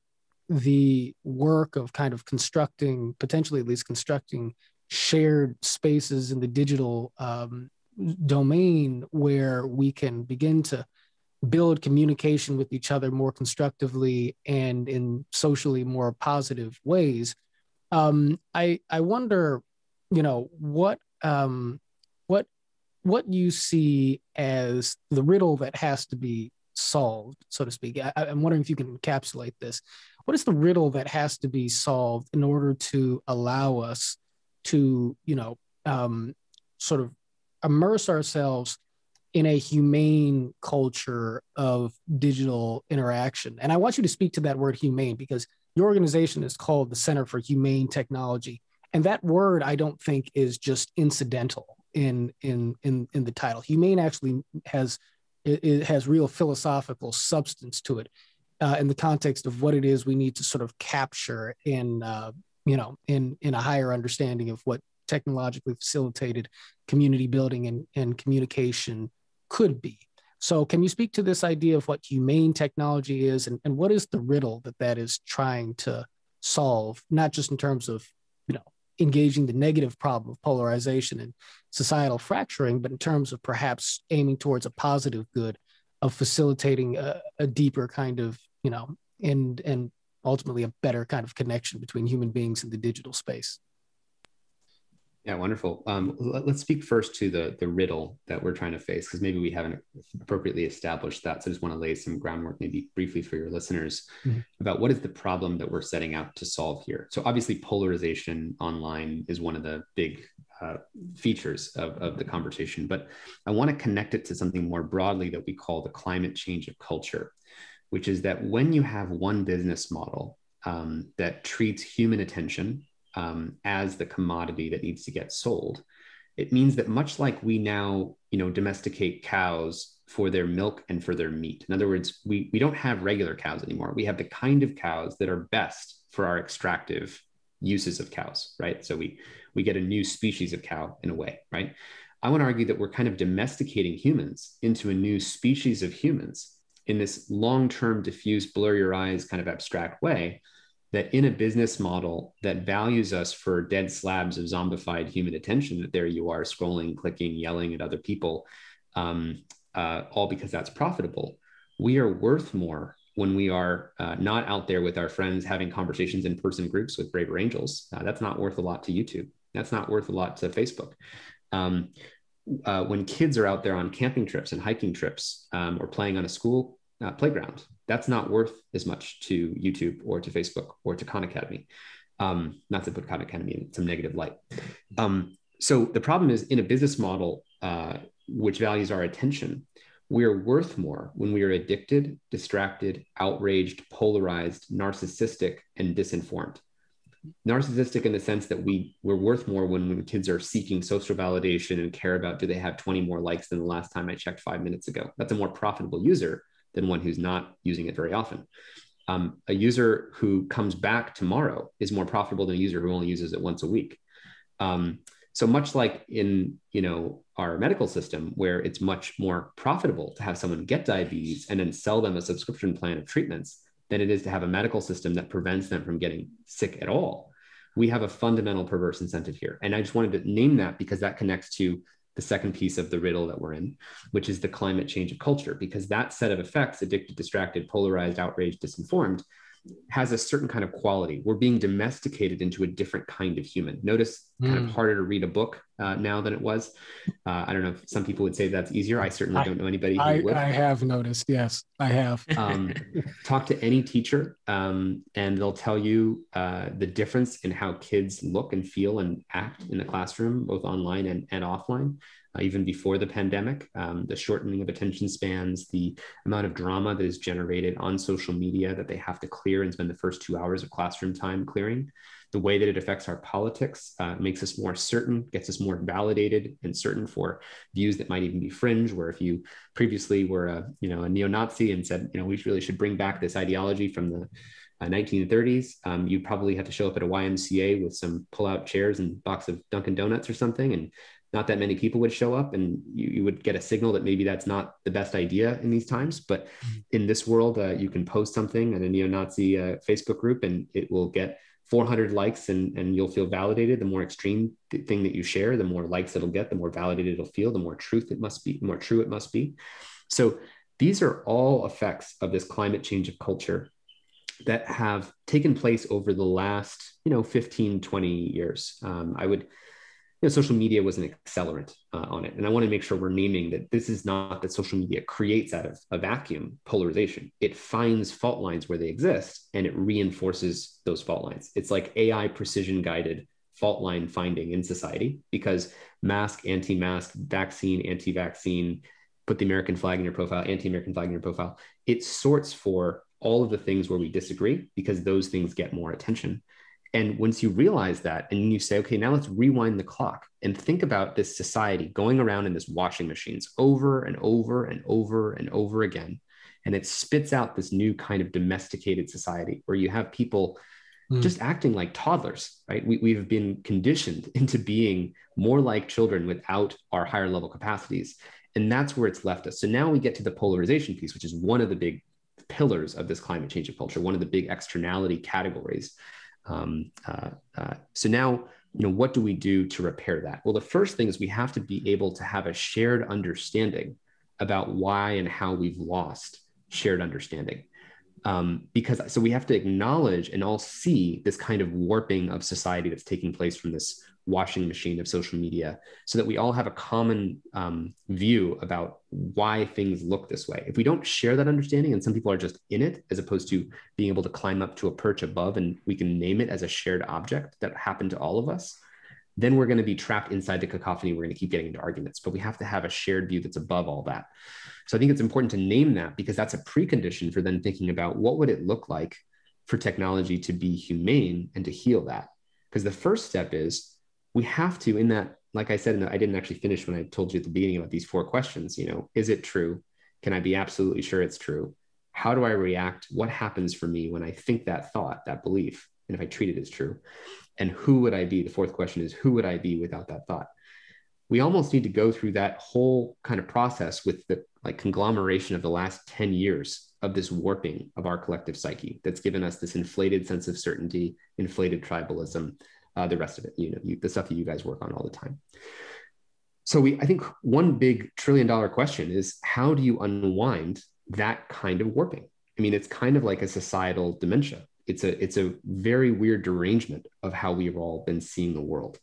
Speaker 1: the work of kind of constructing, potentially at least constructing shared spaces in the digital um, domain where we can begin to build communication with each other more constructively and in socially more positive ways. Um, I I wonder, you know, what um, what what you see as the riddle that has to be solved, so to speak. I, I'm wondering if you can encapsulate this. What is the riddle that has to be solved in order to allow us to you know um, sort of immerse ourselves in a humane culture of digital interaction. And I want you to speak to that word humane because your organization is called the Center for Humane Technology. And that word I don't think is just incidental in in in in the title. Humane actually has it, has real philosophical substance to it uh, in the context of what it is we need to sort of capture in uh, you know in in a higher understanding of what technologically facilitated community building and, and communication could be. So, can you speak to this idea of what humane technology is and, and what is the riddle that that is trying to solve, not just in terms of, you know, engaging the negative problem of polarization and societal fracturing, but in terms of perhaps aiming towards a positive good of facilitating a, a deeper kind of, you know, and and ultimately a better kind of connection between human beings and the digital space.
Speaker 3: Yeah, wonderful. Um, let, us speak first to the the riddle that we're trying to face, because maybe we haven't appropriately established that. So I just want to lay some groundwork, maybe briefly for your listeners, mm-hmm. about what is the problem that we're setting out to solve here. So obviously, polarization online is one of the big uh, features of, of the conversation, but I want to connect it to something more broadly that we call the climate change of culture, which is that when you have one business model um, that treats human attention um, as the commodity that needs to get sold. It means that much like we now, you know, domesticate cows for their milk and for their meat. In other words, we, we don't have regular cows anymore. We have the kind of cows that are best for our extractive uses of cows, right? So we we get a new species of cow in a way, right? I want to argue that we're kind of domesticating humans into a new species of humans in this long-term, diffuse, blur your eyes kind of abstract way that in a business model that values us for dead slabs of zombified human attention, that there you are scrolling, clicking, yelling at other people, um, uh, all because that's profitable, we are worth more when we are uh, not out there with our friends having conversations in person groups with braver angels. Uh, that's not worth a lot to YouTube. That's not worth a lot to Facebook. Um, uh, when kids are out there on camping trips and hiking trips um, or playing on a school uh, playground. That's not worth as much to YouTube or to Facebook or to Khan Academy. Um, not to put Khan Academy in some negative light. Um, so the problem is in a business model uh, which values our attention, we are worth more when we are addicted, distracted, outraged, polarized, narcissistic, and disinformed. Narcissistic in the sense that we we're worth more when, when kids are seeking social validation and care about do they have 20 more likes than the last time I checked five minutes ago. That's a more profitable user than one who's not using it very often. Um, a user who comes back tomorrow is more profitable than a user who only uses it once a week. Um, so much like in you know our medical system, where it's much more profitable to have someone get diabetes and then sell them a subscription plan of treatments than it is to have a medical system that prevents them from getting sick at all. We have a fundamental perverse incentive here, and I just wanted to name that because that connects to the second piece of the riddle that we're in, which is the climate change of culture, because that set of effects, addicted, distracted, polarized, outraged, disinformed, has a certain kind of quality. We're being domesticated into a different kind of human. Notice mm. kind of hmm. harder to read a book uh, now than it was. Uh, I don't know if some people would say that's easier. I certainly I, don't know anybody who
Speaker 1: I,
Speaker 3: would.
Speaker 1: I have noticed. Yes, I have.
Speaker 3: um, talk to any teacher, um, and they'll tell you uh, the difference in how kids look and feel and act in the classroom, both online and, and offline uh, even before the pandemic, um, the shortening of attention spans, the amount of drama that is generated on social media that they have to clear and spend the first two hours of classroom time clearing, the way that it affects our politics uh, makes us more certain, gets us more validated and certain for views that might even be fringe. Where if you previously were a you know a neo-Nazi and said you know we really should bring back this ideology from the uh, 1930s, um, you probably have to show up at a YMCA with some pull-out chairs and box of Dunkin' Donuts or something, and not that many people would show up and you, you would get a signal that maybe that's not the best idea in these times. But mm-hmm. in this world uh, you can post something in a neo-nazi uh, facebook group and it will get 400 likes and, and you'll feel validated. The more extreme thing that you share the more likes it'll get the more validated it'll feel the more truth it must be the more true it must be. So these are all effects of this climate change of culture that have taken place over the last you know 15 20 years. Um, i would you know, social media was an accelerant uh, on it. And I want to make sure we're naming that this is not that social media creates out of a vacuum polarization. It finds fault lines where they exist and it reinforces those fault lines. It's like AI precision guided fault line finding in society because mask, anti mask, vaccine, anti vaccine, put the American flag in your profile, anti-American flag in your profile. It sorts for all of the things where we disagree because those things get more attention. And once you realize that and you say, okay, now let's rewind the clock and think about this society going around in this washing machines over and over and over and over again. And it spits out this new kind of domesticated society where you have people mm. just acting like toddlers, right? We, we've been conditioned into being more like children without our higher level capacities. And that's where it's left us. So now we get to the polarization piece, which is one of the big pillars of this climate change of culture, one of the big externality categories um, uh, uh, so now, you know, what do we do to repair that? Well, the first thing is we have to be able to have a shared understanding about why and how we've lost shared understanding. Um, because so we have to acknowledge and all see this kind of warping of society that's taking place from this washing machine of social media so that we all have a common um, view about why things look this way. If we don't share that understanding and some people are just in it as opposed to being able to climb up to a perch above and we can name it as a shared object that happened to all of us, then we're going to be trapped inside the cacophony. We're going to keep getting into arguments, but we have to have a shared view that's above all that. So I think it's important to name that because that's a precondition for then thinking about what would it look like for technology to be humane and to heal that. Because the first step is we have to in that like i said i didn't actually finish when i told you at the beginning about these four questions you know is it true? Can i be absolutely sure it's true? How do i react? What happens for me when i think that thought that belief and if i treat it as true? And who would i be? The fourth question is who would i be without that thought? We almost need to go through that whole kind of process with the like conglomeration of the last 10 years of this warping of our collective psyche that's given us this inflated sense of certainty inflated tribalism uh, the rest of it, you know, you, the stuff that you guys work on all the time. So we, I think one big trillion dollar question is how do you unwind that kind of warping? I mean, it's kind of like a societal dementia. It's a, it's a very weird derangement of how we've all been seeing the world.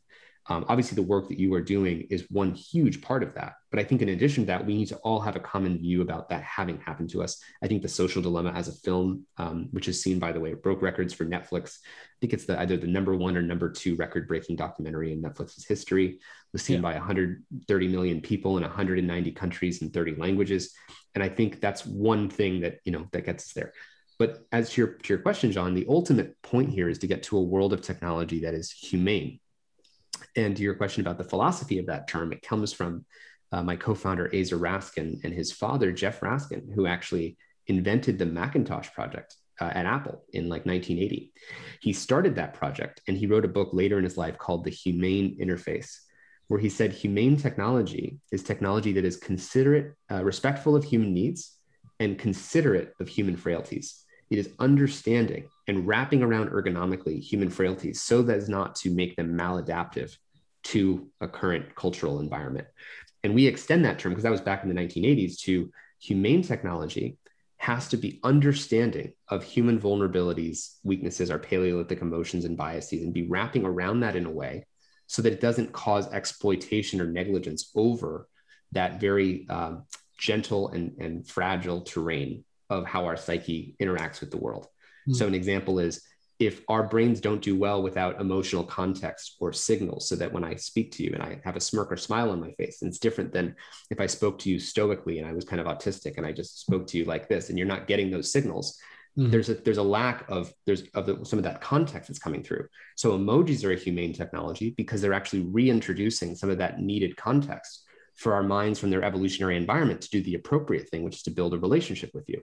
Speaker 3: Um, obviously, the work that you are doing is one huge part of that. But I think in addition to that, we need to all have a common view about that having happened to us. I think The Social Dilemma as a film, um, which is seen, by the way, broke records for Netflix. I think it's the, either the number one or number two record breaking documentary in Netflix's history, was seen yeah. by 130 million people in 190 countries and 30 languages. And I think that's one thing that, you know, that gets us there. But as to your, to your question, John, the ultimate point here is to get to a world of technology that is humane and to your question about the philosophy of that term, it comes from uh, my co-founder Aza Raskin and his father Jeff Raskin, who actually invented the Macintosh project uh, at Apple in like 1980. He started that project and he wrote a book later in his life called The Humane Interface, where he said humane technology is technology that is considerate, uh, respectful of human needs, and considerate of human frailties. It is understanding and wrapping around ergonomically human frailties so that as not to make them maladaptive to a current cultural environment. And we extend that term because that was back in the 1980s to humane technology has to be understanding of human vulnerabilities, weaknesses, our Paleolithic emotions and biases, and be wrapping around that in a way so that it doesn't cause exploitation or negligence over that very um, gentle and, and fragile terrain of how our psyche interacts with the world. Mm-hmm. So, an example is if our brains don't do well without emotional context or signals, so that when I speak to you and I have a smirk or smile on my face, and it's different than if I spoke to you stoically and I was kind of autistic and I just spoke to you like this, and you're not getting those signals. Mm-hmm. There's a there's a lack of there's of the, some of that context that's coming through. So emojis are a humane technology because they're actually reintroducing some of that needed context for our minds from their evolutionary environment to do the appropriate thing, which is to build a relationship with you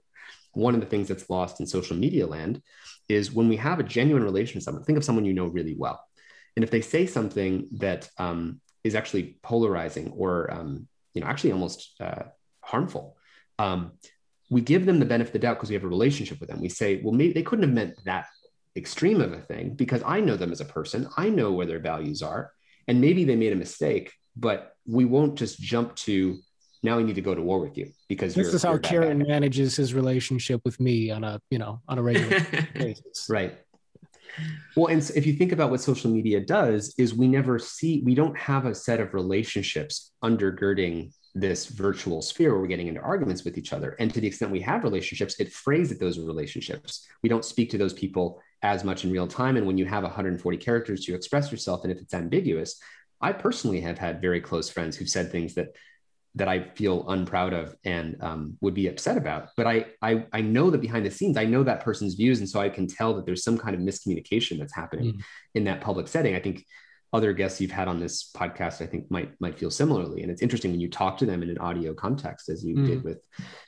Speaker 3: one of the things that's lost in social media land is when we have a genuine relation with someone, think of someone you know really well. And if they say something that um, is actually polarizing or, um, you know, actually almost uh, harmful, um, we give them the benefit of the doubt because we have a relationship with them. We say, well, maybe they couldn't have meant that extreme of a thing because I know them as a person. I know where their values are. And maybe they made a mistake, but we won't just jump to now we need to go to war with you because
Speaker 1: this is how Ciaran manages his relationship with me on a you know on a regular basis.
Speaker 3: Right. Well, and if you think about what social media does, is we never see, we don't have a set of relationships undergirding this virtual sphere where we're getting into arguments with each other. And to the extent we have relationships, it frays at those relationships. We don't speak to those people as much in real time. And when you have 140 characters to express yourself, and if it's ambiguous, I personally have had very close friends who've said things that that I feel unproud of and um, would be upset about. But I, I, I know that behind the scenes, I know that person's views, and so I can tell that there's some kind of miscommunication that's happening mm. in that public setting. I think other guests you've had on this podcast, I think might might feel similarly. And it's interesting when you talk to them in an audio context, as you mm. did with,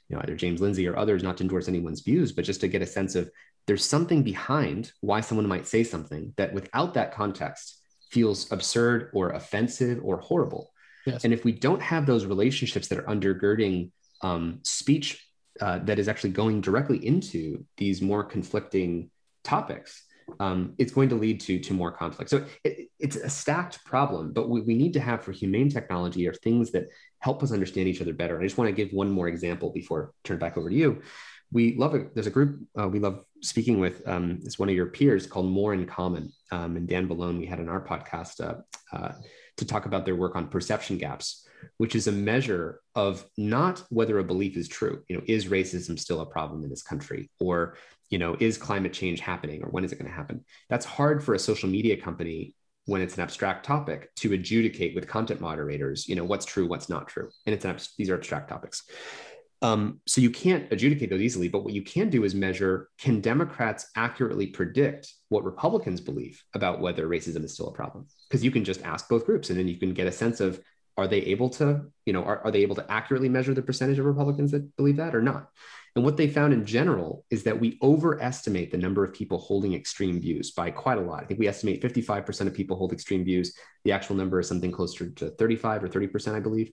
Speaker 3: you know, either James Lindsay or others, not to endorse anyone's views, but just to get a sense of there's something behind why someone might say something that without that context feels absurd or offensive or horrible. Yes. And if we don't have those relationships that are undergirding um, speech uh, that is actually going directly into these more conflicting topics, um, it's going to lead to, to more conflict. So it, it's a stacked problem, but what we need to have for humane technology are things that help us understand each other better. And I just want to give one more example before I turn it back over to you. We love it. There's a group uh, we love speaking with. Um, one of your peers called More in Common. Um, and Dan Vallone, we had on our podcast uh, uh, to talk about their work on perception gaps, which is a measure of not whether a belief is true. You know, is racism still a problem in this country, or you know, is climate change happening, or when is it going to happen? That's hard for a social media company when it's an abstract topic to adjudicate with content moderators. You know, what's true, what's not true, and it's an these are abstract topics. Um, so you can't adjudicate those easily, but what you can do is measure can Democrats accurately predict what Republicans believe about whether racism is still a problem? Because you can just ask both groups and then you can get a sense of are they able to, you know, are, are they able to accurately measure the percentage of Republicans that believe that or not? And what they found in general is that we overestimate the number of people holding extreme views by quite a lot. I think we estimate 55% of people hold extreme views. The actual number is something closer to 35 or 30%, I believe.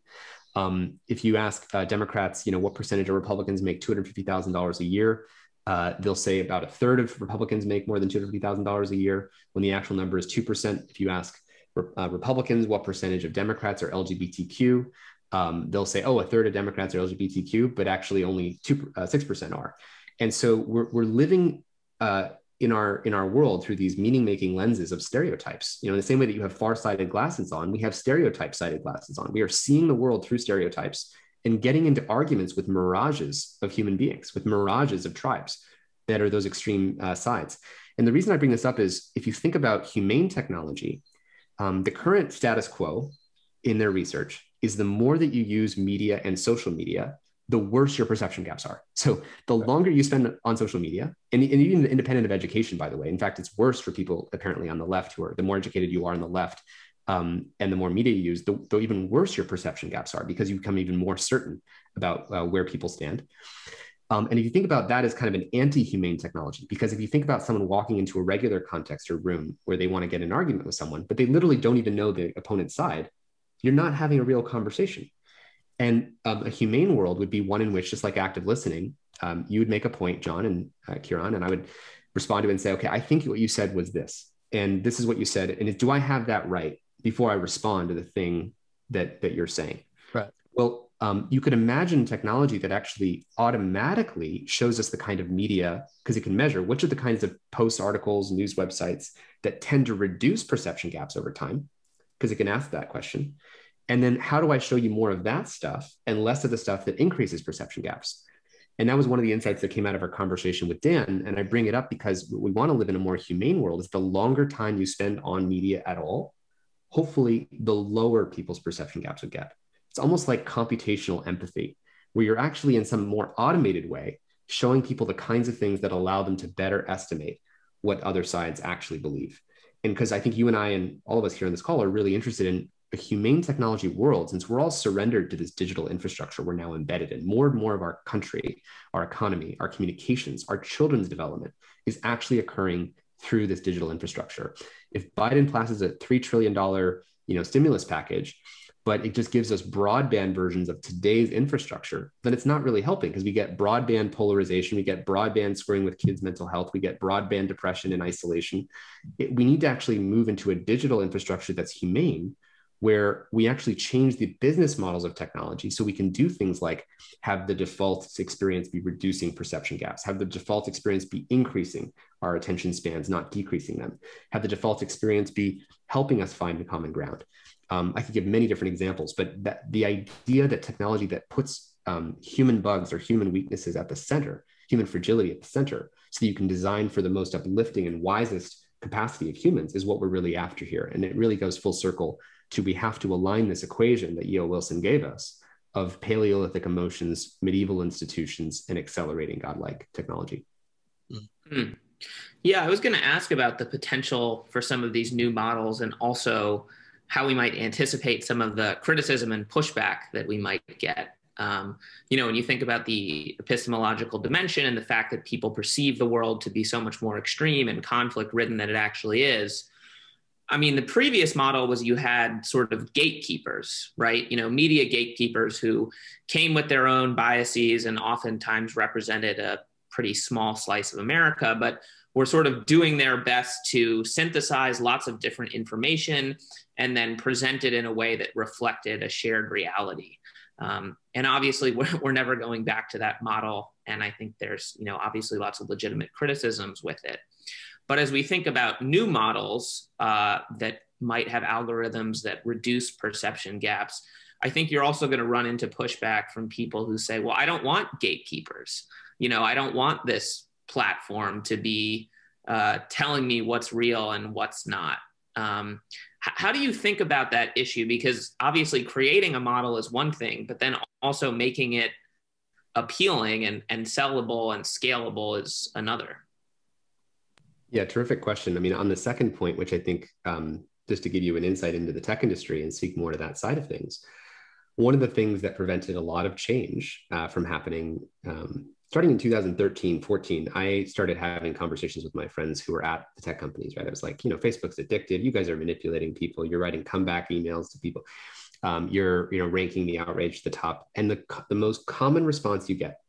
Speaker 3: Um, if you ask uh, Democrats, you know, what percentage of Republicans make $250,000 a year, uh, they'll say about a third of Republicans make more than $250,000 a year, when the actual number is 2%. If you ask uh, Republicans what percentage of Democrats are LGBTQ, um, they'll say, oh, a third of Democrats are LGBTQ, but actually only two, uh, 6% are. And so we're, we're living uh, in our in our world through these meaning making lenses of stereotypes. You know in the same way that you have far sighted glasses on we have stereotype sighted glasses on. We are seeing the world through stereotypes and getting into arguments with mirages of human beings with mirages of tribes that are those extreme uh, sides. And the reason i bring this up is if you think about humane technology um, the current status quo in their research is the more that you use media and social media the worse your perception gaps are. So the longer you spend on social media, and, and, even independent of education, by the way, in fact, it's worse for people apparently on the left who are the more educated you are on the left, um, and the more media you use, the, the, even worse your perception gaps are because you become even more certain about uh, where people stand. Um, and if you think about that as kind of an anti-humane technology, because if you think about someone walking into a regular context or room where they want to get an argument with someone, but they literally don't even know the opponent's side, you're not having a real conversation and um, a humane world would be one in which, just like active listening, um, you would make a point, John and uh, Ciaran, and I would respond to it and say, okay, I think what you said was this, and this is what you said, and do I have that right before I respond to the thing that that you're saying?
Speaker 1: Right.
Speaker 3: Well, um, you could imagine technology that actually automatically shows us the kind of media because it can measure which are the kinds of post articles, news websites that tend to reduce perception gaps over time, because it can ask that question and then how do I show you more of that stuff and less of the stuff that increases perception gaps? And that was one of the insights that came out of our conversation with Dan. And I bring it up because we want to live in a more humane world. Is the longer time you spend on media at all, hopefully the lower people's perception gaps would get. It's almost like computational empathy, where you're actually in some more automated way showing people the kinds of things that allow them to better estimate what other sides actually believe. And because I think you and I and all of us here on this call are really interested in a humane technology world, since we're all surrendered to this digital infrastructure we're now embedded in, more and more of our country, our economy, our communications, our children's development is actually occurring through this digital infrastructure. If Biden passes a $3 trillion you know, stimulus package, but it just gives us broadband versions of today's infrastructure, then it's not really helping because we get broadband polarization, we get broadband screwing with kids' mental health, we get broadband depression and isolation. It, we need to actually move into a digital infrastructure that's humane where we actually change the business models of technology so we can do things like have the default experience be reducing perception gaps, have the default experience be increasing our attention spans, not decreasing them, have the default experience be helping us find the common ground. Um, I could give many different examples, but that the idea that technology that puts um, human bugs or human weaknesses at the center, human fragility at the center, so that you can design for the most uplifting and wisest capacity of humans is what we're really after here. And it really goes full circle to we have to align this equation that E.O. Wilson gave us of Paleolithic emotions, medieval institutions, and accelerating godlike technology.
Speaker 2: Mm-hmm. Yeah, I was going to ask about the potential for some of these new models and also how we might anticipate some of the criticism and pushback that we might get. Um, you know, when you think about the epistemological dimension and the fact that people perceive the world to be so much more extreme and conflict ridden than it actually is. I mean, the previous model was you had sort of gatekeepers, right? You know, media gatekeepers who came with their own biases and oftentimes represented a pretty small slice of America, but were sort of doing their best to synthesize lots of different information and then present it in a way that reflected a shared reality. Um, and obviously, we're, we're never going back to that model. And I think there's, you know, obviously lots of legitimate criticisms with it. But as we think about new models uh, that might have algorithms that reduce perception gaps, I think you're also going to run into pushback from people who say, well, I don't want gatekeepers you know, I don't want this platform to be uh, telling me what's real and what's not. Um, how do you think about that issue? Because obviously, creating a model is one thing, but then also making it appealing and, and sellable and scalable is another.
Speaker 3: Yeah, terrific question. I mean, on the second point, which I think um, just to give you an insight into the tech industry and speak more to that side of things, one of the things that prevented a lot of change uh, from happening um, starting in 2013 14 i started having conversations with my friends who were at the tech companies right? I was like you know facebook's addictive. You guys are manipulating people. You're writing comeback emails to people. Um, you're you know ranking the outrage to the top. And the, the most common response you get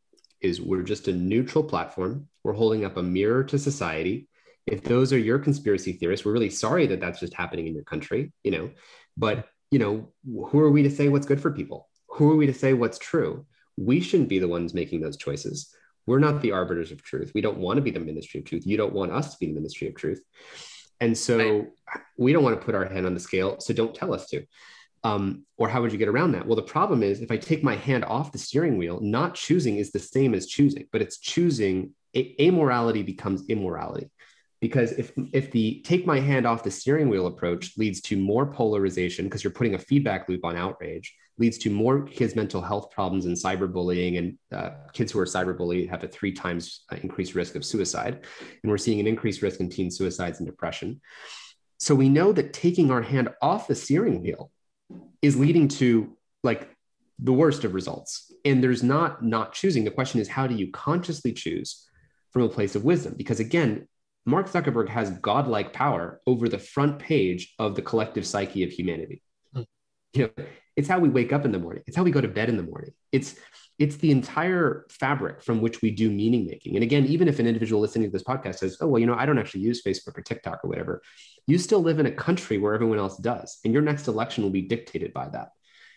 Speaker 3: is we're just a neutral platform. We're holding up a mirror to society. If those are your conspiracy theorists we're really sorry that that's just happening in your country you know? But you know who are we to say what's good for people? Who are we to say what's true we shouldn't be the ones making those choices. We're not the arbiters of truth. We don't want to be the ministry of truth. You don't want us to be the ministry of truth. And so right. we don't want to put our hand on the scale. So don't tell us to. Um, or how would you get around that? Well, the problem is if I take my hand off the steering wheel, not choosing is the same as choosing, but it's choosing. A- amorality becomes immorality because if if the take my hand off the steering wheel approach leads to more polarization because you're putting a feedback loop on outrage leads to more kids' mental health problems and cyberbullying. And uh, kids who are cyberbullied have a three times uh, increased risk of suicide. And we're seeing an increased risk in teen suicides and depression. So we know that taking our hand off the steering wheel is leading to like the worst of results. And there's not not choosing. The question is, how do you consciously choose from a place of wisdom? Because again, Mark Zuckerberg has godlike power over the front page of the collective psyche of humanity. Hmm. You know, it's how we wake up in the morning. It's how we go to bed in the morning. It's it's the entire fabric from which we do meaning making. And again, even if an individual listening to this podcast says, "Oh, well, you know, I don't actually use Facebook or TikTok or whatever," you still live in a country where everyone else does, and your next election will be dictated by that.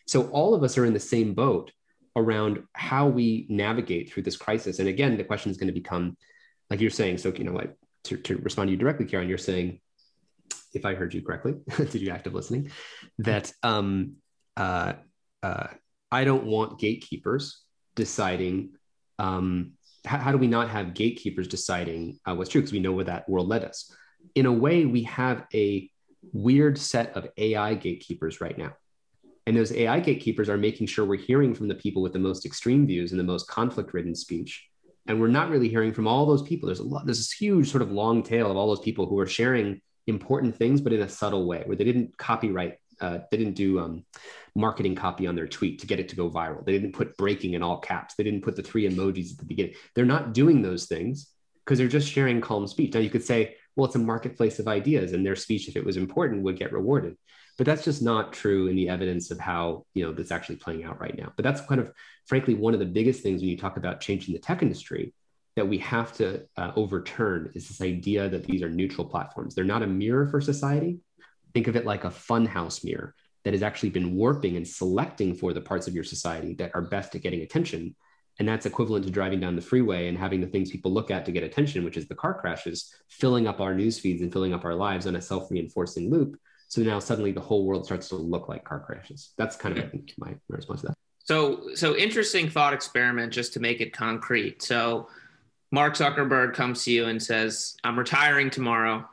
Speaker 3: So all of us are in the same boat around how we navigate through this crisis. And again, the question is going to become, like you're saying. So you know, like to, to respond to you directly, Ciaran, you're saying, if I heard you correctly, did you active listening? That um, uh, uh, I don't want gatekeepers deciding. Um, how, how, do we not have gatekeepers deciding uh, what's true? Because we know where that world led us. In a way, we have a weird set of AI gatekeepers right now. And those AI gatekeepers are making sure we're hearing from the people with the most extreme views and the most conflict ridden speech. And we're not really hearing from all those people. There's a lot, there's this huge sort of long tail of all those people who are sharing important things, but in a subtle way, where they didn't copyright uh, they didn't do um, marketing copy on their tweet to get it to go viral. They didn't put breaking in all caps. They didn't put the three emojis at the beginning. They're not doing those things because they're just sharing calm speech. Now you could say, well, it's a marketplace of ideas, and their speech, if it was important, would get rewarded. But that's just not true in the evidence of how you know that's actually playing out right now. But that's kind of, frankly, one of the biggest things when you talk about changing the tech industry that we have to uh, overturn is this idea that these are neutral platforms. They're not a mirror for society. Think of it like a funhouse mirror that has actually been warping and selecting for the parts of your society that are best at getting attention. And that's equivalent to driving down the freeway and having the things people look at to get attention, which is the car crashes, filling up our news feeds and filling up our lives on a self reinforcing loop. So now suddenly the whole world starts to look like car crashes. That's kind of, think, my response to that.
Speaker 2: So, so interesting thought experiment just to make it concrete. So, Mark Zuckerberg comes to you and says, I'm retiring tomorrow.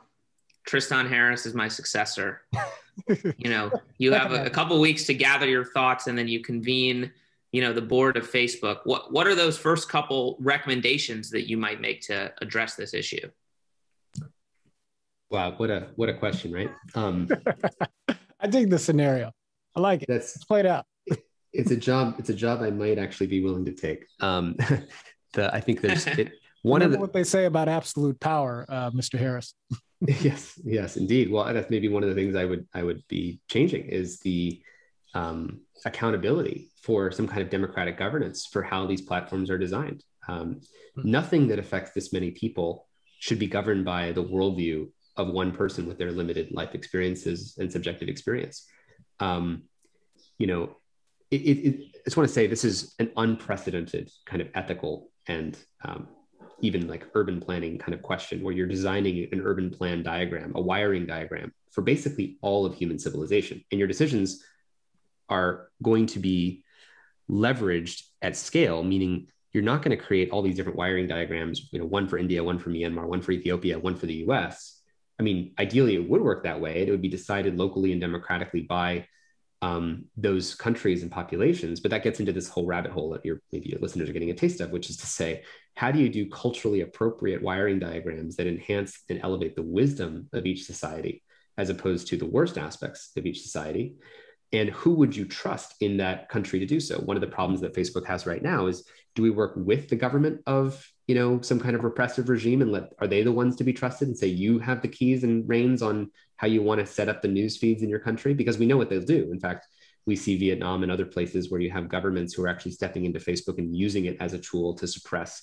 Speaker 2: Tristan Harris is my successor. you know, you have a, a couple weeks to gather your thoughts and then you convene you know the board of Facebook, what what are those first couple recommendations that you might make to address this issue?
Speaker 3: Wow, what a what a question, right? Um,
Speaker 1: I dig the scenario. I like it.
Speaker 3: That's
Speaker 1: Let's out.
Speaker 3: it's a job. It's a job I might actually be willing to take. Um, the I think there's it, one
Speaker 1: Remember
Speaker 3: of the
Speaker 1: what they say about absolute power, uh, Mr. Harris.
Speaker 3: yes, yes, indeed. Well, that's maybe one of the things I would I would be changing is the um, accountability for some kind of democratic governance for how these platforms are designed. Um,
Speaker 1: Hmm.
Speaker 3: Nothing that affects this many people should be governed by the worldview of one person with their limited life experiences and subjective experience. Um, you know, it, it, it, I just want to say this is an unprecedented kind of ethical and um, even like urban planning kind of question where you're designing an urban plan diagram, a wiring diagram for basically all of human civilization. And your decisions are going to be leveraged at scale, meaning you're not going to create all these different wiring diagrams, you know, one for India, one for Myanmar, one for Ethiopia, one for the US. I mean, ideally it would work that way. It would be decided locally and democratically by um, those countries and populations. But that gets into this whole rabbit hole that your maybe your listeners are getting a taste of, which is to say, how do you do culturally appropriate wiring diagrams that enhance and elevate the wisdom of each society, as opposed to the worst aspects of each society? And who would you trust in that country to do so? One of the problems that Facebook has right now is do we work with the government of you know some kind of repressive regime and let are they the ones to be trusted and say you have the keys and reins on how you want to set up the news feeds in your country because we know what they'll do. In fact we see vietnam and other places where you have governments who are actually stepping into facebook and using it as a tool to suppress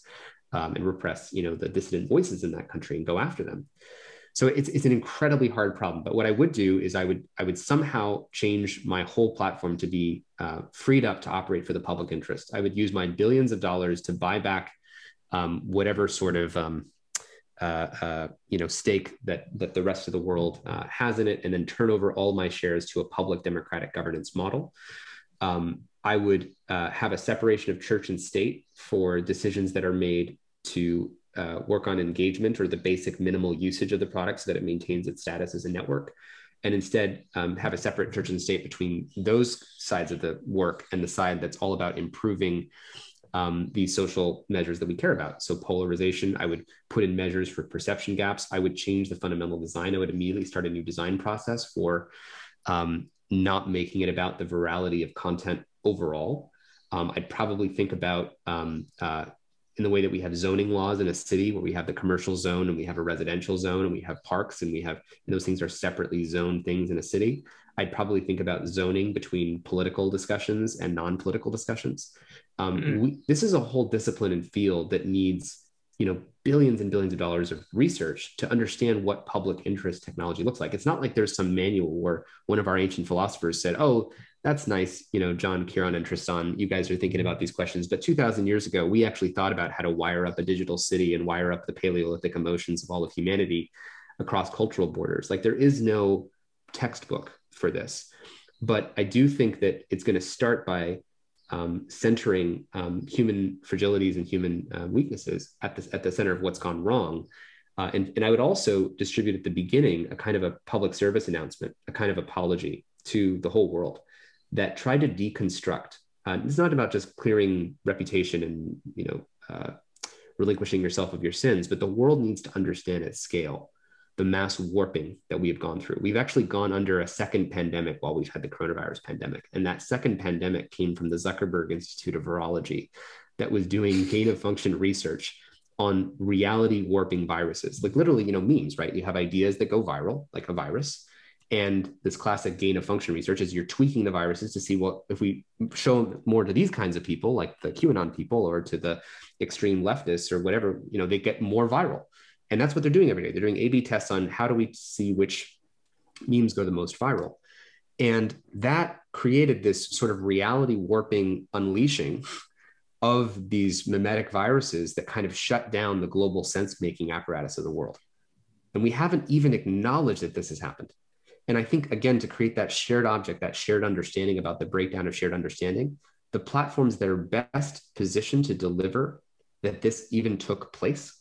Speaker 3: um, and repress you know the dissident voices in that country and go after them. So it's, it's an incredibly hard problem. But what i would do is i would i would somehow change my whole platform to be uh, freed up to operate for the public interest. I would use my billions of dollars to buy back um, whatever sort of um, uh, uh, you know stake that that the rest of the world uh, has in it, and then turn over all my shares to a public democratic governance model. Um, I would uh, have a separation of church and state for decisions that are made to uh, work on engagement or the basic minimal usage of the product so that it maintains its status as a network and instead um, have a separate church and state between those sides of the work and the side that's all about improving um, these social measures that we care about. So polarization, I would put in measures for perception gaps. I would change the fundamental design. I would immediately start a new design process for um, not making it about the virality of content overall. Um, I'd probably think about um, uh, in the way that we have zoning laws in a city where we have the commercial zone and we have a residential zone and we have parks and we have and those things are separately zoned things in a city. I'd probably think about zoning between political discussions and non-political discussions. Um, mm-hmm. we, this is a whole discipline and field that needs, you know, billions and billions of dollars of research to understand what public interest technology looks like. It's not like there's some manual where one of our ancient philosophers said, "Oh, that's nice, you know, John, Ciaran, and Tristan, you guys are thinking about these questions." But 2,000 years ago, we actually thought about how to wire up a digital city and wire up the Paleolithic emotions of all of humanity across cultural borders. Like there is no textbook for this, but I do think that it's going to start by um, centering um, human fragilities and human uh, weaknesses at the, at the center of what's gone wrong. Uh, and, and I would also distribute at the beginning a kind of a public service announcement, a kind of apology to the whole world that tried to deconstruct. Uh, it's not about just clearing reputation and you know uh, relinquishing yourself of your sins, but the world needs to understand its scale the mass warping that we have gone through. We've actually gone under a second pandemic while we've had the coronavirus pandemic. And that second pandemic came from the Zuckerberg Institute of Virology that was doing gain of function research on reality warping viruses, like literally, you know, memes, right? You have ideas that go viral, like a virus. And this classic gain of function research is you're tweaking the viruses to see what if we show more to these kinds of people, like the QAnon people, or to the extreme leftists or whatever, you know, they get more viral. And that's what they're doing every day. They're doing A B tests on how do we see which memes go the most viral. And that created this sort of reality warping unleashing of these mimetic viruses that kind of shut down the global sense making apparatus of the world. And we haven't even acknowledged that this has happened. And I think, again, to create that shared object, that shared understanding about the breakdown of shared understanding, the platforms that are best positioned to deliver that this even took place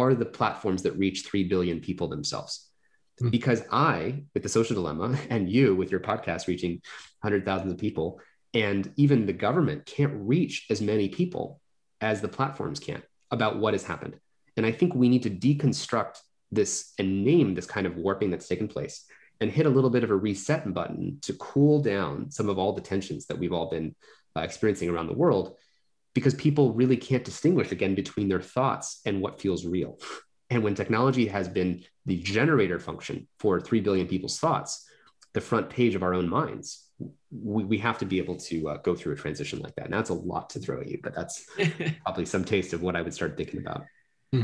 Speaker 3: are the platforms that reach 3 billion people themselves. Mm-hmm. Because I, with the social dilemma, and you with your podcast reaching hundred thousands of people, and even the government can't reach as many people as the platforms can about what has happened. And I think we need to deconstruct this and name this kind of warping that's taken place and hit a little bit of a reset button to cool down some of all the tensions that we've all been uh, experiencing around the world because people really can't distinguish again between their thoughts and what feels real. And when technology has been the generator function for 3 billion people's thoughts, the front page of our own minds, we, we have to be able to uh, go through a transition like that. Now, that's a lot to throw at you, but that's probably some taste of what I would start thinking about. Hmm.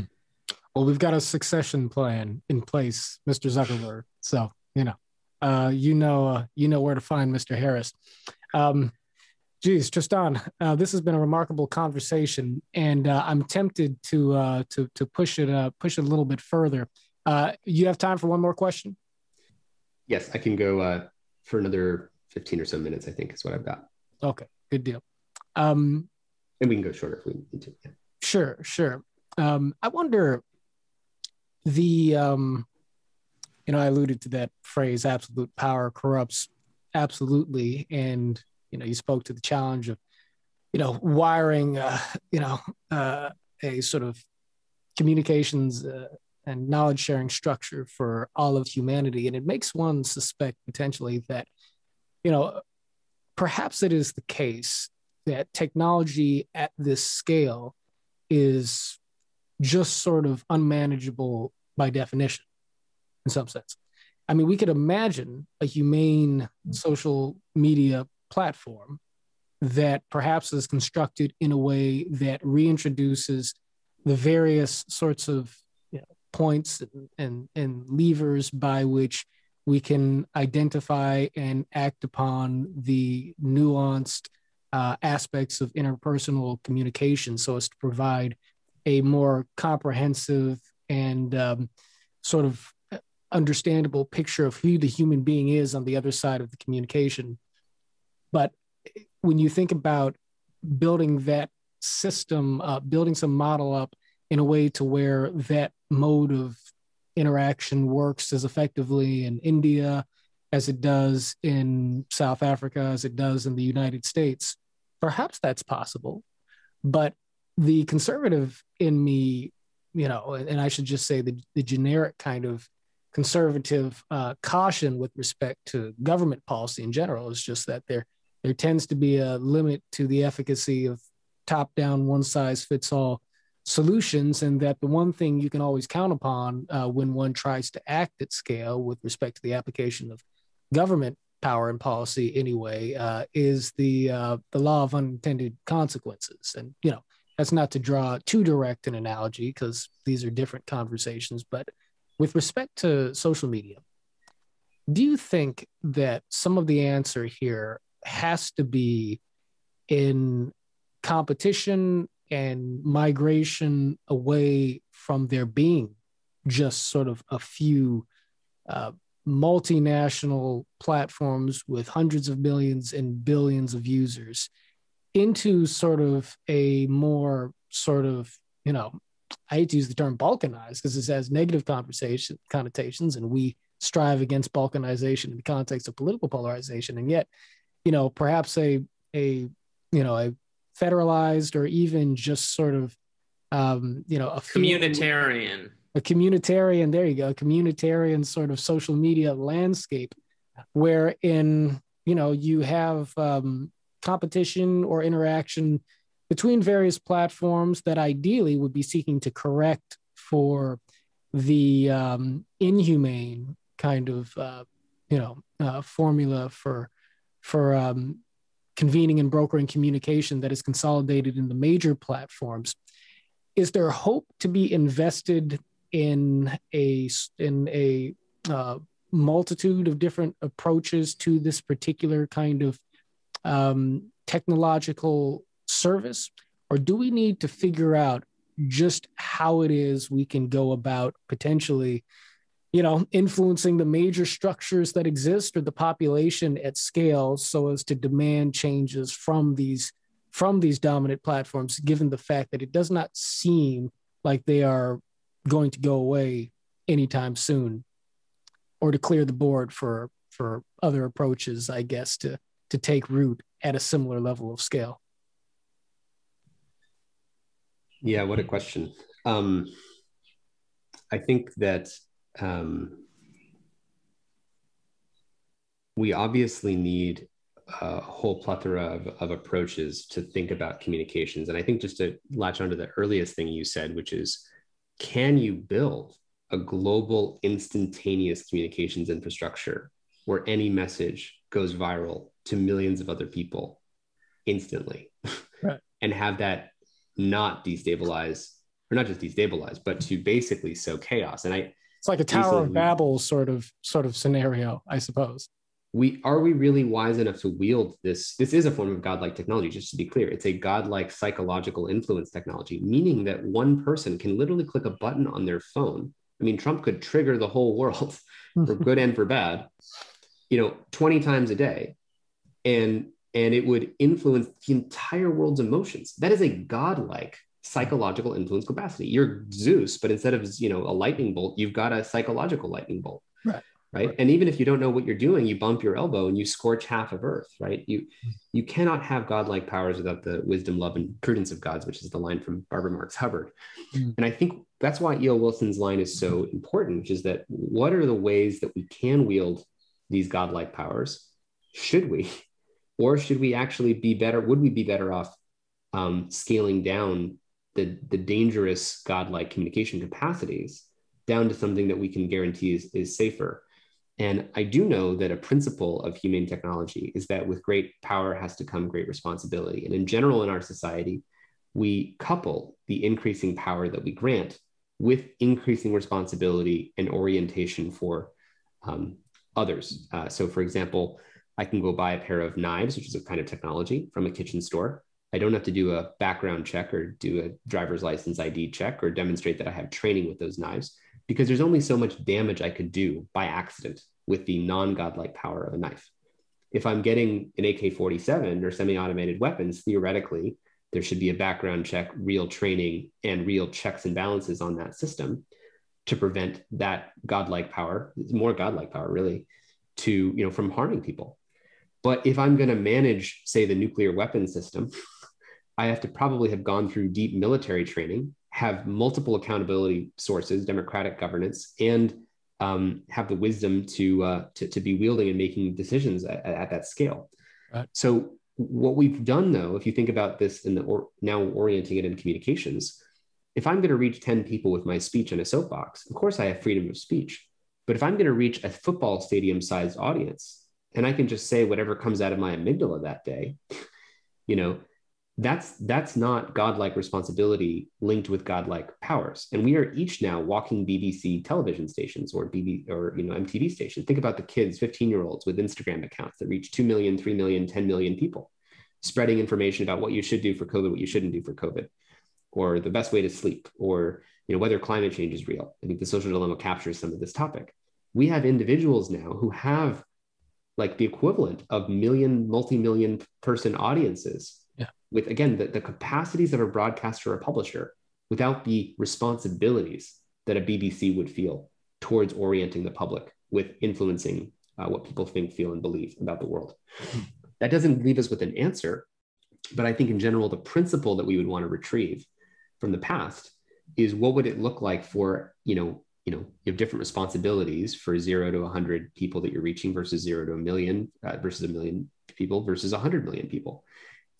Speaker 1: Well, we've got a succession plan in place, Mr. Zuckerberg. So, you know, uh, you know, uh, you know where to find Mr. Harris. Um, geez, Tristan, uh, this has been a remarkable conversation, and uh, I'm tempted to uh, to to push it uh, push it a little bit further. Uh, you have time for one more question?
Speaker 3: Yes, I can go uh, for another 15 or so minutes. I think is what I've got.
Speaker 1: Okay, good deal. Um,
Speaker 3: and we can go shorter if we need to. Yeah.
Speaker 1: Sure, sure. Um, I wonder the um, you know I alluded to that phrase "absolute power corrupts." Absolutely, and you know you spoke to the challenge of you know wiring uh, you know uh, a sort of communications uh, and knowledge sharing structure for all of humanity. And it makes one suspect potentially that you know perhaps it is the case that technology at this scale is just sort of unmanageable by definition in some sense. I mean we could imagine a humane social media platform that perhaps is constructed in a way that reintroduces the various sorts of you know, points and, and, and levers by which we can identify and act upon the nuanced uh, aspects of interpersonal communication. So as to provide a more comprehensive and um, sort of understandable picture of who the human being is on the other side of the communication but when you think about building that system up, building some model up in a way to where that mode of interaction works as effectively in India as it does in South Africa, as it does in the United States, perhaps that's possible. But the conservative in me, you know, and I should just say the, the generic kind of conservative uh, caution with respect to government policy in general is just that there there tends to be a limit to the efficacy of top down, one size fits all solutions, and that the one thing you can always count upon uh, when one tries to act at scale with respect to the application of government power and policy anyway uh, is the uh, the law of unintended consequences. And you know that's not to draw too direct an analogy because these are different conversations but with respect to social media do you think that some of the answer here has to be in competition and migration away from there being just sort of a few uh, multinational platforms with hundreds of millions and billions of users into sort of a more sort of you know i hate to use the term balkanized because it has negative conversation connotations and we strive against balkanization in the context of political polarization. And yet you know, perhaps a a you know a federalized or even just sort of um, you know a
Speaker 2: communitarian.
Speaker 1: A communitarian there you go a communitarian sort of social media landscape where in you know you have um, competition or interaction between various platforms that ideally would be seeking to correct for the um, inhumane kind of uh, you know uh, formula for for um, convening and brokering communication that is consolidated in the major platforms. Is there hope to be invested in a in a uh, multitude of different approaches to this particular kind of um, technological service, or do we need to figure out just how it is we can go about potentially you know, influencing the major structures that exist or the population at scale so as to demand changes from these from these dominant platforms, given the fact that it does not seem like they are going to go away anytime soon or to clear the board for for other approaches, I guess, to to take root at a similar level of scale?
Speaker 3: Yeah, what a question. Um, I think that um, we obviously need a whole plethora of, of approaches to think about communications. And I think just to latch onto the earliest thing you said, which is can you build a global instantaneous communications infrastructure where any message goes viral to millions of other people instantly right. and have that not destabilize or not just destabilize but to basically sow chaos and i
Speaker 1: it's like a tower of babel sort of sort of scenario i suppose.
Speaker 3: We are we really wise enough to wield this? This is a form of godlike technology just to be clear. It's a godlike psychological influence technology meaning that one person can literally click a button on their phone. I mean trump could trigger the whole world for good and for bad you know 20 times a day. And and it would influence the entire world's emotions. That is a godlike psychological influence capacity. You're zeus but instead of you know a lightning bolt you've got a psychological lightning bolt.
Speaker 1: Right.
Speaker 3: Right? And even if you don't know what you're doing you bump your elbow and you scorch half of earth right? You you cannot have godlike powers without the wisdom love and prudence of gods which is the line from barbara marx hubbard. Mm. and i think that's why eo wilson's line is so important which is that what are the ways that we can wield these godlike powers? Should we? Or should we actually be better? Would we be better off um, scaling down the, the dangerous godlike communication capacities down to something that we can guarantee is, is safer and I do know that a principle of humane technology is that with great power has to come great responsibility. And in general, in our society, we couple the increasing power that we grant with increasing responsibility and orientation for um, others. Uh, so, for example, I can go buy a pair of knives, which is a kind of technology from a kitchen store. I don't have to do a background check or do a driver's license ID check or demonstrate that I have training with those knives because there's only so much damage I could do by accident with the non godlike power of a knife. If I'm getting an AK 47 or semi automated weapons, theoretically, there should be a background check, real training, and real checks and balances on that system to prevent that godlike power, more godlike power, really, to, you know, from harming people. But if I'm going to manage, say, the nuclear weapon system, I have to probably have gone through deep military training, have multiple accountability sources, democratic governance, and um, have the wisdom to, uh, to, to be wielding and making decisions at, at that scale. Right. So what we've done though, if you think about this in the or, now orienting it in communications, if I'm going to reach 10 people with my speech in a soapbox, of course I have freedom of speech. But if I'm going to reach a football stadium sized audience and I can just say whatever comes out of my amygdala that day, you know, that's that's not godlike responsibility linked with godlike powers. And we are each now walking bbc television stations or bb or you know mtv stations. Think about the kids 15 year olds with instagram accounts that reach 2 million 3 million 10 million people spreading information about what you should do for covid what you shouldn't do for covid or the best way to sleep or you know whether climate change is real. I think the social dilemma captures some of this topic. We have individuals now who have like the equivalent of million multi-million person audiences with again the, the capacities of a broadcaster or a publisher without the responsibilities that a bbc would feel towards orienting the public with influencing uh, what people think feel and believe about the world. That doesn't leave us with an answer but i think in general the principle that we would want to retrieve from the past is what would it look like for you know you know you have different responsibilities for zero to 100 people that you're reaching versus zero to a million uh, versus a million people versus 100 million people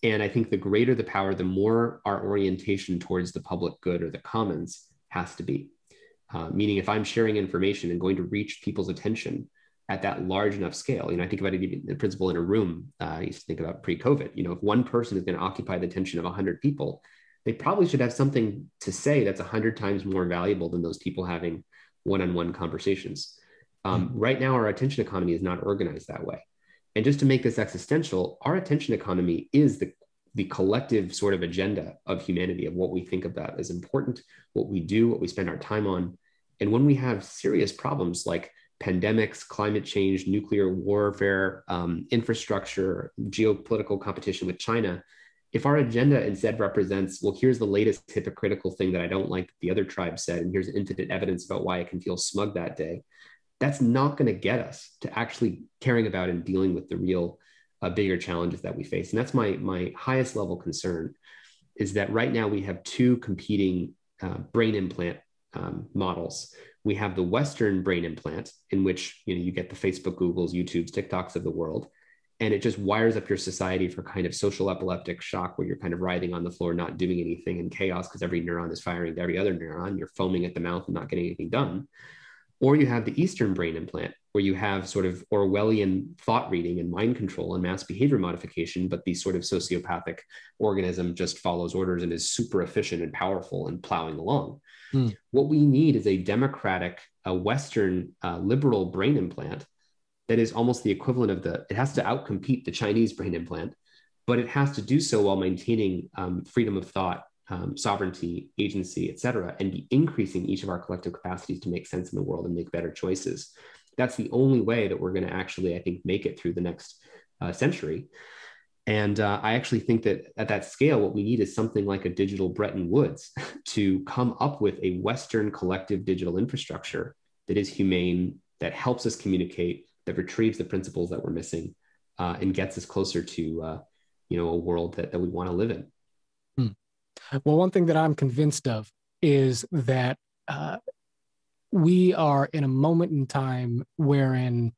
Speaker 3: and I think the greater the power, the more our orientation towards the public good or the commons has to be. Uh, meaning, if I'm sharing information and going to reach people's attention at that large enough scale, you know, I think about it, even the principle in a room. Uh, I used to think about pre-COVID. You know, if one person is going to occupy the attention of 100 people, they probably should have something to say that's 100 times more valuable than those people having one-on-one conversations. Um, mm-hmm. Right now, our attention economy is not organized that way. And just to make this existential, our attention economy is the, the collective sort of agenda of humanity, of what we think about as important, what we do, what we spend our time on. And when we have serious problems like pandemics, climate change, nuclear warfare, um, infrastructure, geopolitical competition with China, if our agenda instead represents, well, here's the latest hypocritical thing that I don't like the other tribe said, and here's infinite evidence about why I can feel smug that day, that's not going to get us to actually caring about and dealing with the real uh, bigger challenges that we face. And that's my my highest level concern is that right now we have two competing uh, brain implant um, models. We have the Western brain implant, in which you know you get the Facebook, Googles, YouTubes, TikToks of the world, and it just wires up your society for kind of social epileptic shock, where you're kind of writhing on the floor, not doing anything in chaos because every neuron is firing to every other neuron. You're foaming at the mouth and not getting anything done. Or you have the Eastern brain implant, where you have sort of Orwellian thought reading and mind control and mass behavior modification, but the sort of sociopathic organism just follows orders and is super efficient and powerful and plowing along. Hmm. What we need is a democratic, a Western uh, liberal brain implant that is almost the equivalent of the, it has to outcompete the Chinese brain implant, but it has to do so while maintaining um, freedom of thought, um, sovereignty, agency, et cetera, and be increasing each of our collective capacities to make sense in the world and make better choices. That's the only way that we're going to actually, I think, make it through the next uh, century. And uh, I actually think that at that scale, what we need is something like a digital Bretton Woods to come up with a Western collective digital infrastructure that is humane, that helps us communicate, that retrieves the principles that we're missing, uh, and gets us closer to, uh, you know, a world that, that we want to live in.
Speaker 1: Well, one thing that I'm convinced of is that uh, we are in a moment in time wherein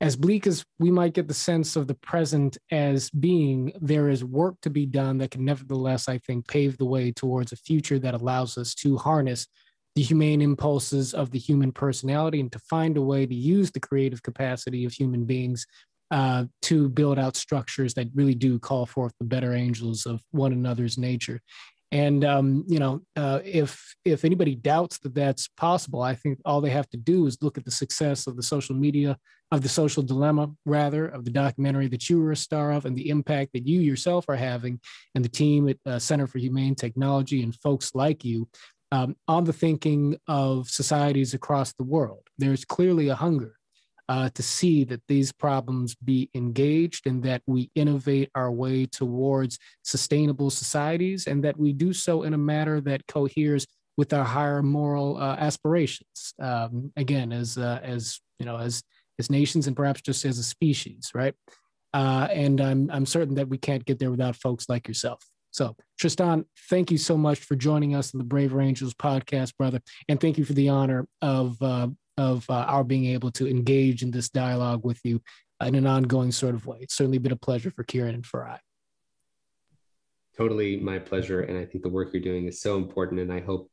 Speaker 1: as bleak as we might get the sense of the present as being, there is work to be done that can nevertheless, I think, pave the way towards a future that allows us to harness the humane impulses of the human personality and to find a way to use the creative capacity of human beings uh, to build out structures that really do call forth the better angels of one another's nature. And um, you know, uh, if if anybody doubts that that's possible, I think all they have to do is look at the success of the social media, of the social dilemma, rather, of the documentary that you were a star of, and the impact that you yourself are having, and the team at uh, Center for Humane Technology and folks like you um, on the thinking of societies across the world. There's clearly a hunger uh, to see that these problems be engaged and that we innovate our way towards sustainable societies and that we do so in a manner that coheres with our higher moral uh, aspirations. Um, again, as uh, as you know, as as nations and perhaps just as a species, right? Uh, and I'm I'm certain that we can't get there without folks like yourself. So, Tristan, thank you so much for joining us on the Braver Angels podcast, brother, and thank you for the honor of uh, of uh, our being able to engage in this dialogue with you in an ongoing sort of way. It's certainly been a pleasure for Ciaran and for I.
Speaker 3: Totally my pleasure. And I think the work you're doing is so important. And I hope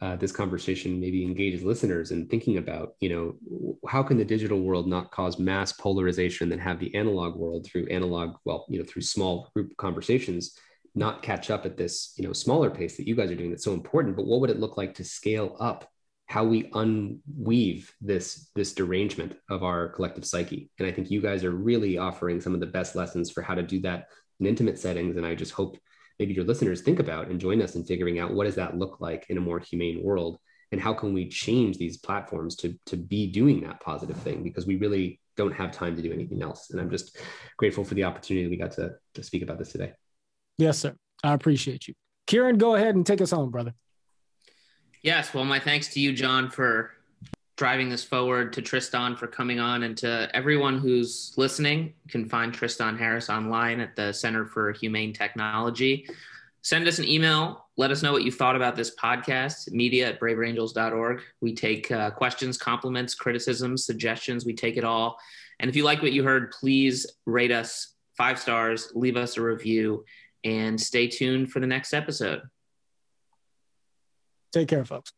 Speaker 3: uh, this conversation maybe engages listeners in thinking about, you know, how can the digital world not cause mass polarization and have the analog world through analog, well, you know, through small group conversations, not catch up at this, you know, smaller pace that you guys are doing that's so important. But what would it look like to scale up how we unweave this this derangement of our collective psyche. And i think you guys are really offering some of the best lessons for how to do that in intimate settings. And i just hope maybe your listeners think about and join us in figuring out what does that look like in a more humane world? And how can we change these platforms to to be doing that positive thing? Because we really don't have time to do anything else. And i'm just grateful for the opportunity we got to, to speak about this today.
Speaker 1: Yes sir. I appreciate you. Ciaran go ahead and take us home brother
Speaker 2: Yes. Well, my thanks to you, John, for driving this forward, to Tristan for coming on, and to everyone who's listening. You can find Tristan Harris online at the Center for Humane Technology. Send us an email. Let us know what you thought about this podcast, media at braverangels.org. We take uh, questions, compliments, criticisms, suggestions. We take it all. And if you like what you heard, please rate us five stars, leave us a review, and stay tuned for the next episode.
Speaker 1: Take care, folks.